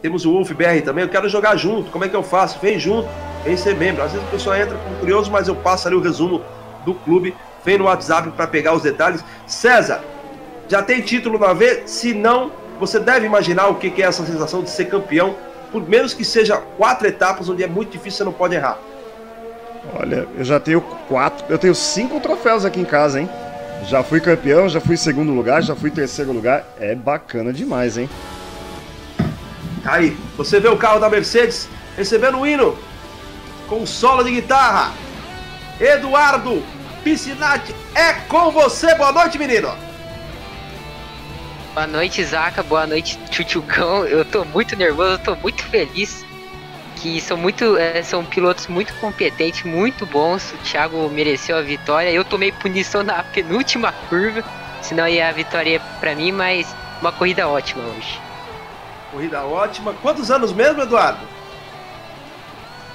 Temos o Wolf BR também. Eu quero jogar junto. Como é que eu faço? Vem junto, vem ser membro. Às vezes o pessoal entra com curioso, mas eu passo ali o resumo do clube. Vem no WhatsApp para pegar os detalhes. César, já tem título na vez? Se não, você deve imaginar o que é essa sensação de ser campeão, por menos que seja quatro etapas onde é muito difícil, você não pode errar. Olha, eu já tenho quatro, eu tenho cinco troféus aqui em casa, hein? Já fui campeão, já fui segundo lugar, já fui terceiro lugar. É bacana demais, hein? Aí, você vê o carro da Mercedes recebendo o hino com solo de guitarra. Eduardo Piscinati, é com você. Boa noite, menino. Boa noite, Zaca. Boa noite, Chuchucão. Eu tô muito nervoso, eu tô muito feliz que são muito. É, são pilotos muito competentes, muito bons. O Thiago mereceu a vitória. Eu tomei punição na penúltima curva, senão ia a vitória para mim, mas uma corrida ótima hoje. Corrida ótima. Quantos anos mesmo, Eduardo?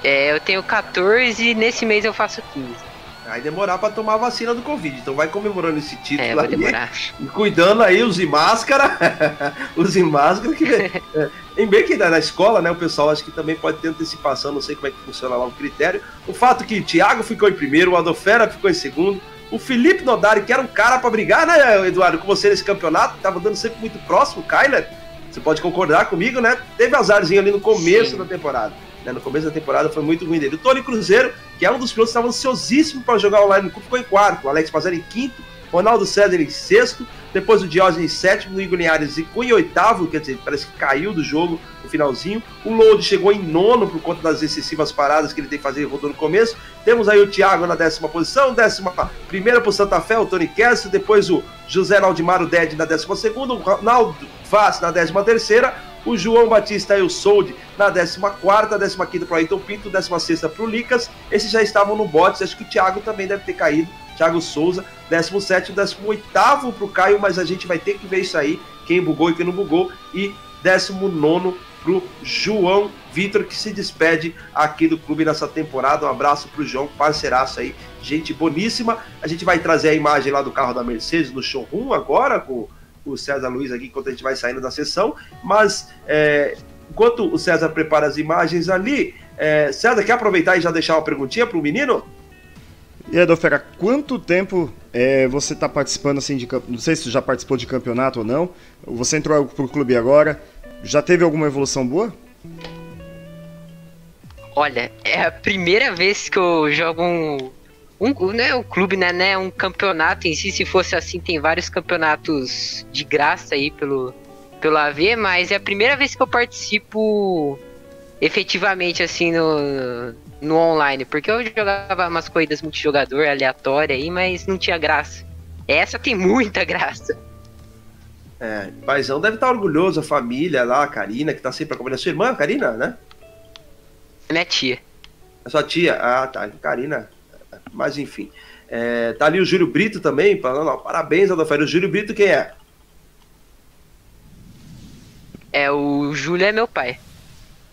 É, eu tenho 14 e nesse mês eu faço 15. Vai demorar para tomar a vacina do Covid. Então vai comemorando esse título é, vai demorar. E cuidando aí, use máscara. use máscara. Que, é, em bem que na escola, né, o pessoal acho que também pode ter antecipação, não sei como é que funciona lá o critério. O fato que o Thiago ficou em primeiro, o Adolfera ficou em segundo, o Felipe Nodari, que era um cara para brigar, né, Eduardo, com você nesse campeonato, tava dando sempre muito próximo, o Kyler, você pode concordar comigo, né? Teve azarzinho ali no começo Sim. da temporada. Né? No começo da temporada foi muito ruim dele. O Tony Cruzeiro, que é um dos pilotos que estava ansiosíssimo para jogar online no clube, ficou em quarto. O Alex Pazani em quinto. Ronaldo César em sexto, depois o Diógenes em sétimo, o Igor Linhares em oitavo, quer dizer, parece que caiu do jogo no finalzinho. O Load chegou em nono por conta das excessivas paradas que ele tem que fazer rodou no começo. Temos aí o Thiago na décima posição, décima primeira por Santa Fé, o Tony Kessler, depois o José Naldimar, o Ded na décima segunda, o Ronaldo Vaz na décima terceira, o João Batista e o Sold na 14, 15 para o Ayrton Pinto, 16 para o Licas. Esses já estavam no bote, acho que o Thiago também deve ter caído. Thiago Souza, 17 18 para o Caio, mas a gente vai ter que ver isso aí, quem bugou e quem não bugou. E 19 para o João Vitor, que se despede aqui do clube nessa temporada. Um abraço para o João, parceiraço aí, gente boníssima. A gente vai trazer a imagem lá do carro da Mercedes no showroom agora, com o César Luiz aqui enquanto a gente vai saindo da sessão, mas é, enquanto o César prepara as imagens ali, é, César, quer aproveitar e já deixar uma perguntinha para o menino? E aí, Dofera, quanto tempo é, você está participando assim de não sei se já participou de campeonato ou não? Você entrou para o clube agora, já teve alguma evolução boa? Olha, é a primeira vez que eu jogo um, um, né, um clube, né, né, um campeonato em si, se fosse assim, tem vários campeonatos de graça aí pelo, pelo AV, mas é a primeira vez que eu participo efetivamente assim no, no online, porque eu jogava umas corridas multijogador aleatória aí, mas não tinha graça. Essa tem muita graça. É, paizão deve estar orgulhoso, a família lá, a Karina, que tá sempre acompanhando. A sua irmã, Karina, né? Minha tia. A sua tia? Ah, tá. Karina, mas enfim. É, tá ali o Júlio Brito também, falando, ó, parabéns, Adolfo. O Júlio Brito quem é? É, o Júlio é meu pai.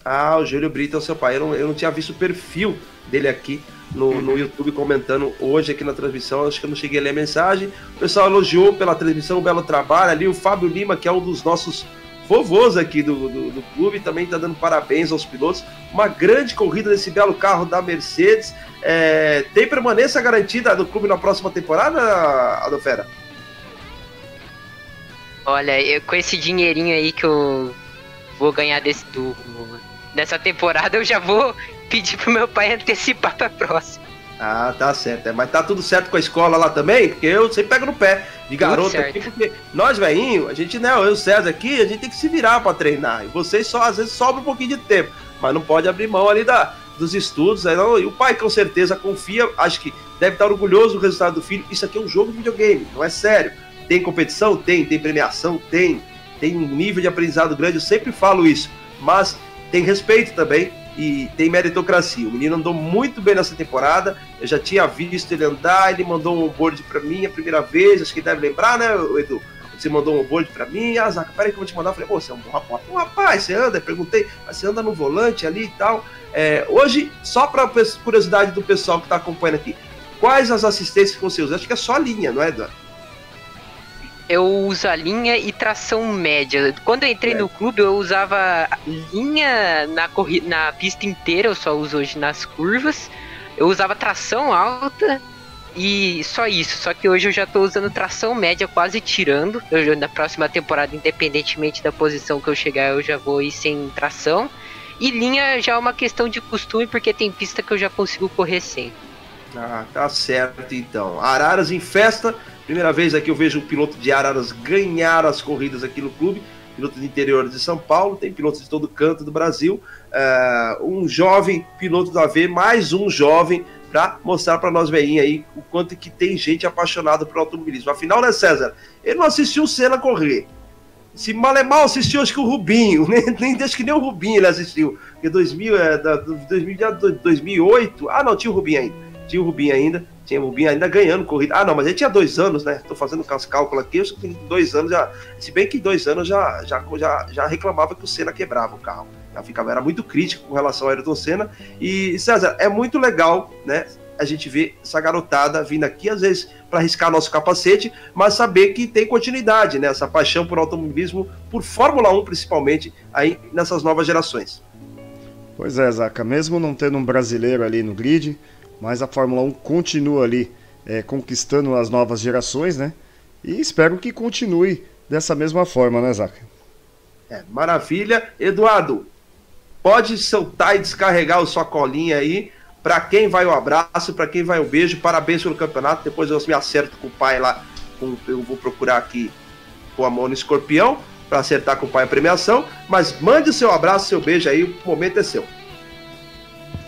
Ah, o Júlio Brito é o seu pai. Eu não, eu não tinha visto o perfil dele aqui no, no YouTube comentando hoje aqui na transmissão. Acho que eu não cheguei a ler a mensagem. O pessoal elogiou pela transmissão, um belo trabalho. Ali o Fábio Lima, que é um dos nossos vovôs aqui do, do, do clube, também está dando parabéns aos pilotos. Uma grande corrida desse belo carro da Mercedes. É, tem permanência garantida do clube na próxima temporada, Adolfera? Olha, eu, com esse dinheirinho aí que eu vou ganhar desse, do, dessa temporada, eu já vou pedir pro meu pai antecipar pra próxima. Ah, tá certo. É, mas tá tudo certo com a escola lá também? Porque eu sempre pego no pé de garoto aqui, porque nós, velhinho, a gente, né, eu e o César aqui, a gente tem que se virar para treinar. E vocês só, às vezes, sobra um pouquinho de tempo, mas não pode abrir mão ali da, dos estudos. Aí, não, e o pai, com certeza, confia, acho que deve estar orgulhoso do resultado do filho. Isso aqui é um jogo de videogame, não é sério. Tem competição? Tem. Tem premiação? Tem. Tem um nível de aprendizado grande, eu sempre falo isso. Mas tem respeito também e tem meritocracia. O menino andou muito bem nessa temporada. Eu já tinha visto ele andar, ele mandou um board para mim a primeira vez, acho que deve lembrar, né, Edu? Você mandou um board para mim, ah, Zaca, peraí que eu vou te mandar. Eu falei, pô, você é um bom rapaz. Um rapaz, você anda? Eu perguntei, mas você anda no volante ali e tal. É, hoje, só para curiosidade do pessoal que está acompanhando aqui, quais as assistências que você usa? Acho que é só linha, não é, Eduardo? Eu uso a linha e tração média. Quando eu entrei é. no clube, eu usava linha na, corrida, na pista inteira, eu só uso hoje nas curvas. Eu usava tração alta e só isso. Só que hoje eu já tô usando tração média, quase tirando. Eu, na próxima temporada, independentemente da posição que eu chegar, eu já vou ir sem tração. E linha já é uma questão de costume, porque tem pista que eu já consigo correr sem. Ah, tá certo então. Araras em festa Primeira vez aqui eu vejo um piloto de Araras ganhar as corridas aqui no clube, piloto de interior de São Paulo, tem pilotos de todo canto do Brasil. Uh, um jovem piloto da V, mais um jovem para mostrar para nós veinha aí o quanto que tem gente apaixonada por automobilismo. Afinal, né, César? Ele não assistiu o Senna correr. se Malemal assistiu, acho que o Rubinho, nem, nem acho que nem o Rubinho ele assistiu, porque 2000, é, da, 2000, 2008, ah não, tinha o Rubinho ainda, tinha o Rubinho ainda, tinha o Rubinho ainda ganhando corrida, ah não, mas ele tinha dois anos, né, tô fazendo os cálculos aqui, acho que dois anos já, se bem que dois anos já, já, já, já reclamava que o Senna quebrava o carro, já ficava, era muito crítico com relação ao Ayrton Senna, e César, é muito legal, né, a gente vê essa garotada vindo aqui, às vezes, para arriscar nosso capacete, mas saber que tem continuidade, né? Essa paixão por automobilismo, por Fórmula 1 principalmente, aí nessas novas gerações. Pois é, Zaca, mesmo não tendo um brasileiro ali no grid, mas a Fórmula 1 continua ali é, conquistando as novas gerações, né? E espero que continue dessa mesma forma, né, Zaca? É, maravilha. Eduardo, pode soltar e descarregar o sua colinha aí para quem vai o abraço, para quem vai o beijo, parabéns pelo campeonato. Depois eu me acerto com o pai lá, com, eu vou procurar aqui com a mão no escorpião para acertar com o pai a premiação. Mas mande o seu abraço, seu beijo aí, o momento é seu.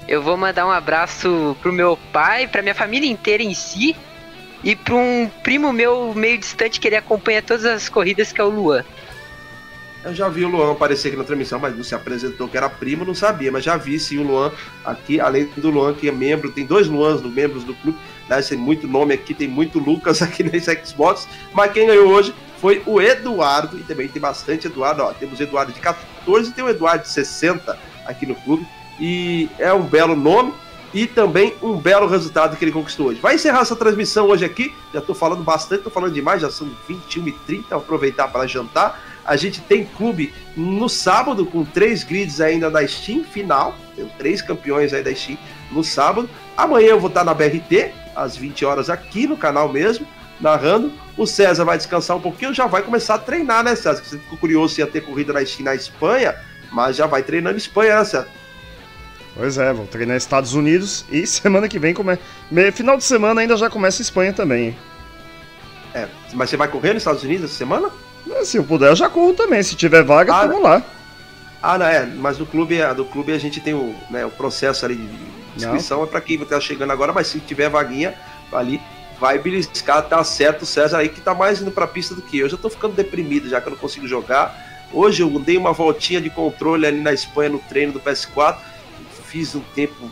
Eu vou mandar um abraço pro meu pai, pra minha família inteira em si, e para um primo meu meio distante que ele acompanha todas as corridas, que é o Luan. Eu já vi o Luan aparecer aqui na transmissão, mas não se apresentou que era primo, não sabia, mas já vi sim o Luan aqui, além do Luan que é membro, tem dois Luans membros do clube, ser muito nome aqui, tem muito Lucas aqui nesse Xbox, mas quem ganhou hoje foi o Eduardo, e também tem bastante Eduardo, ó, temos Eduardo de 14 e tem o Eduardo de 60 aqui no clube, e é um belo nome, e também um belo resultado que ele conquistou hoje. Vai encerrar essa transmissão hoje aqui, já estou falando bastante, estou falando demais, já são 21 e 30 vou aproveitar para jantar, a gente tem clube no sábado com três grids ainda da Steam final. Tem três campeões aí da Steam no sábado. Amanhã eu vou estar na BRT, às 20 horas aqui no canal mesmo, narrando. O César vai descansar um pouquinho, já vai começar a treinar, né, César? Você ficou curioso se ia ter corrida na Steam na Espanha, mas já vai treinando Espanha, né, César? Pois é, vou treinar nos Estados Unidos e semana que vem, come... final de semana ainda já começa a Espanha também. É, mas você vai correr nos Estados Unidos essa semana? Se eu puder, eu já corro também. Se tiver vaga, ah, vamos lá. Ah, não, é, mas do clube, do clube a gente tem o, né, o processo ali de inscrição, não. é para quem está chegando agora, mas se tiver vaguinha ali, vai beliscar, tá certo o César aí que tá mais indo pra pista do que eu. Eu já tô ficando deprimido já que eu não consigo jogar. Hoje eu dei uma voltinha de controle ali na Espanha no treino do PS4, fiz um tempo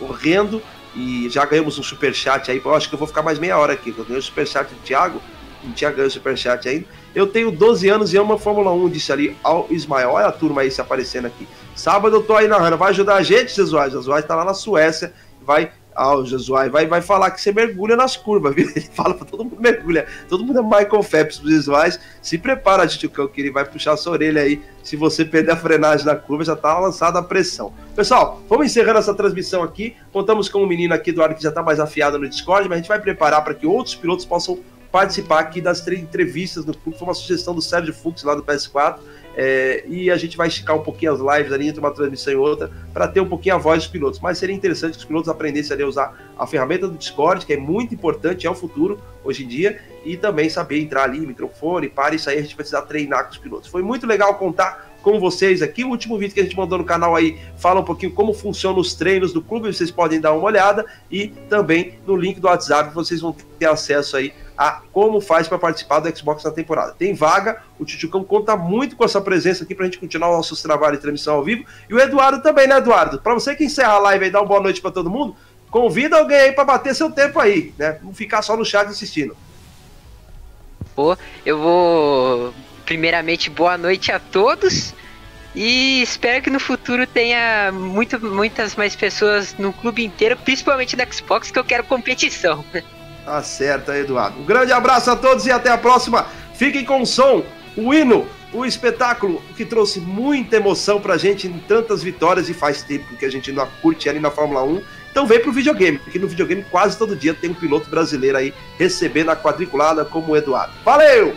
horrendo e já ganhamos um super chat aí. Eu acho que eu vou ficar mais meia hora aqui. Eu ganhei o super chat do Thiago, não tinha ganho o super chat ainda. Eu tenho 12 anos e amo a Fórmula 1, disse ali ao Ismael. Olha a turma aí se aparecendo aqui. Sábado eu tô aí narrando. Vai ajudar a gente, Jesuai? Jesuai tá lá na Suécia. Vai ah, o Jesuai vai, vai falar que você mergulha nas curvas, viu? Ele fala pra todo mundo mergulha. Todo mundo é Michael Phelps pro Jesuais. Se prepara, Titucão, que ele vai puxar a sua orelha aí. Se você perder a frenagem na curva, já tá lançada a pressão. Pessoal, vamos encerrando essa transmissão aqui. Contamos com um menino aqui, Eduardo, que já tá mais afiado no Discord, mas a gente vai preparar para que outros pilotos possam participar aqui das entrevistas do clube. Foi uma sugestão do Sérgio Fux lá do PS4. É, e a gente vai esticar um pouquinho as lives ali entre uma transmissão e outra para ter um pouquinho a voz dos pilotos. Mas seria interessante que os pilotos aprendessem a usar a ferramenta do Discord, que é muito importante, é o futuro hoje em dia, e também saber entrar ali, microfone, para isso aí a gente vai precisar treinar com os pilotos. Foi muito legal contar com vocês aqui. O último vídeo que a gente mandou no canal aí fala um pouquinho como funcionam os treinos do clube, vocês podem dar uma olhada, e também no link do WhatsApp vocês vão ter acesso aí a como faz para participar do Xbox na temporada. Tem vaga, o Tchutchucão conta muito com essa presença aqui para a gente continuar nossos trabalhos de transmissão ao vivo. E o Eduardo também, né, Eduardo? Para você que encerra a live e dá uma boa noite para todo mundo, convida alguém aí para bater seu tempo aí, né? Não ficar só no chat assistindo. Pô, eu vou. Primeiramente, boa noite a todos. E espero que no futuro tenha muito, muitas mais pessoas no clube inteiro, principalmente no Xbox, que eu quero competição. Tá certo, Eduardo. Um grande abraço a todos e até a próxima. Fiquem com o som, o hino, o espetáculo que trouxe muita emoção pra gente em tantas vitórias e faz tempo que a gente não curte ali na Fórmula 1. Então vem pro videogame, porque no videogame quase todo dia tem um piloto brasileiro aí recebendo a quadriculada como o Eduardo. Valeu!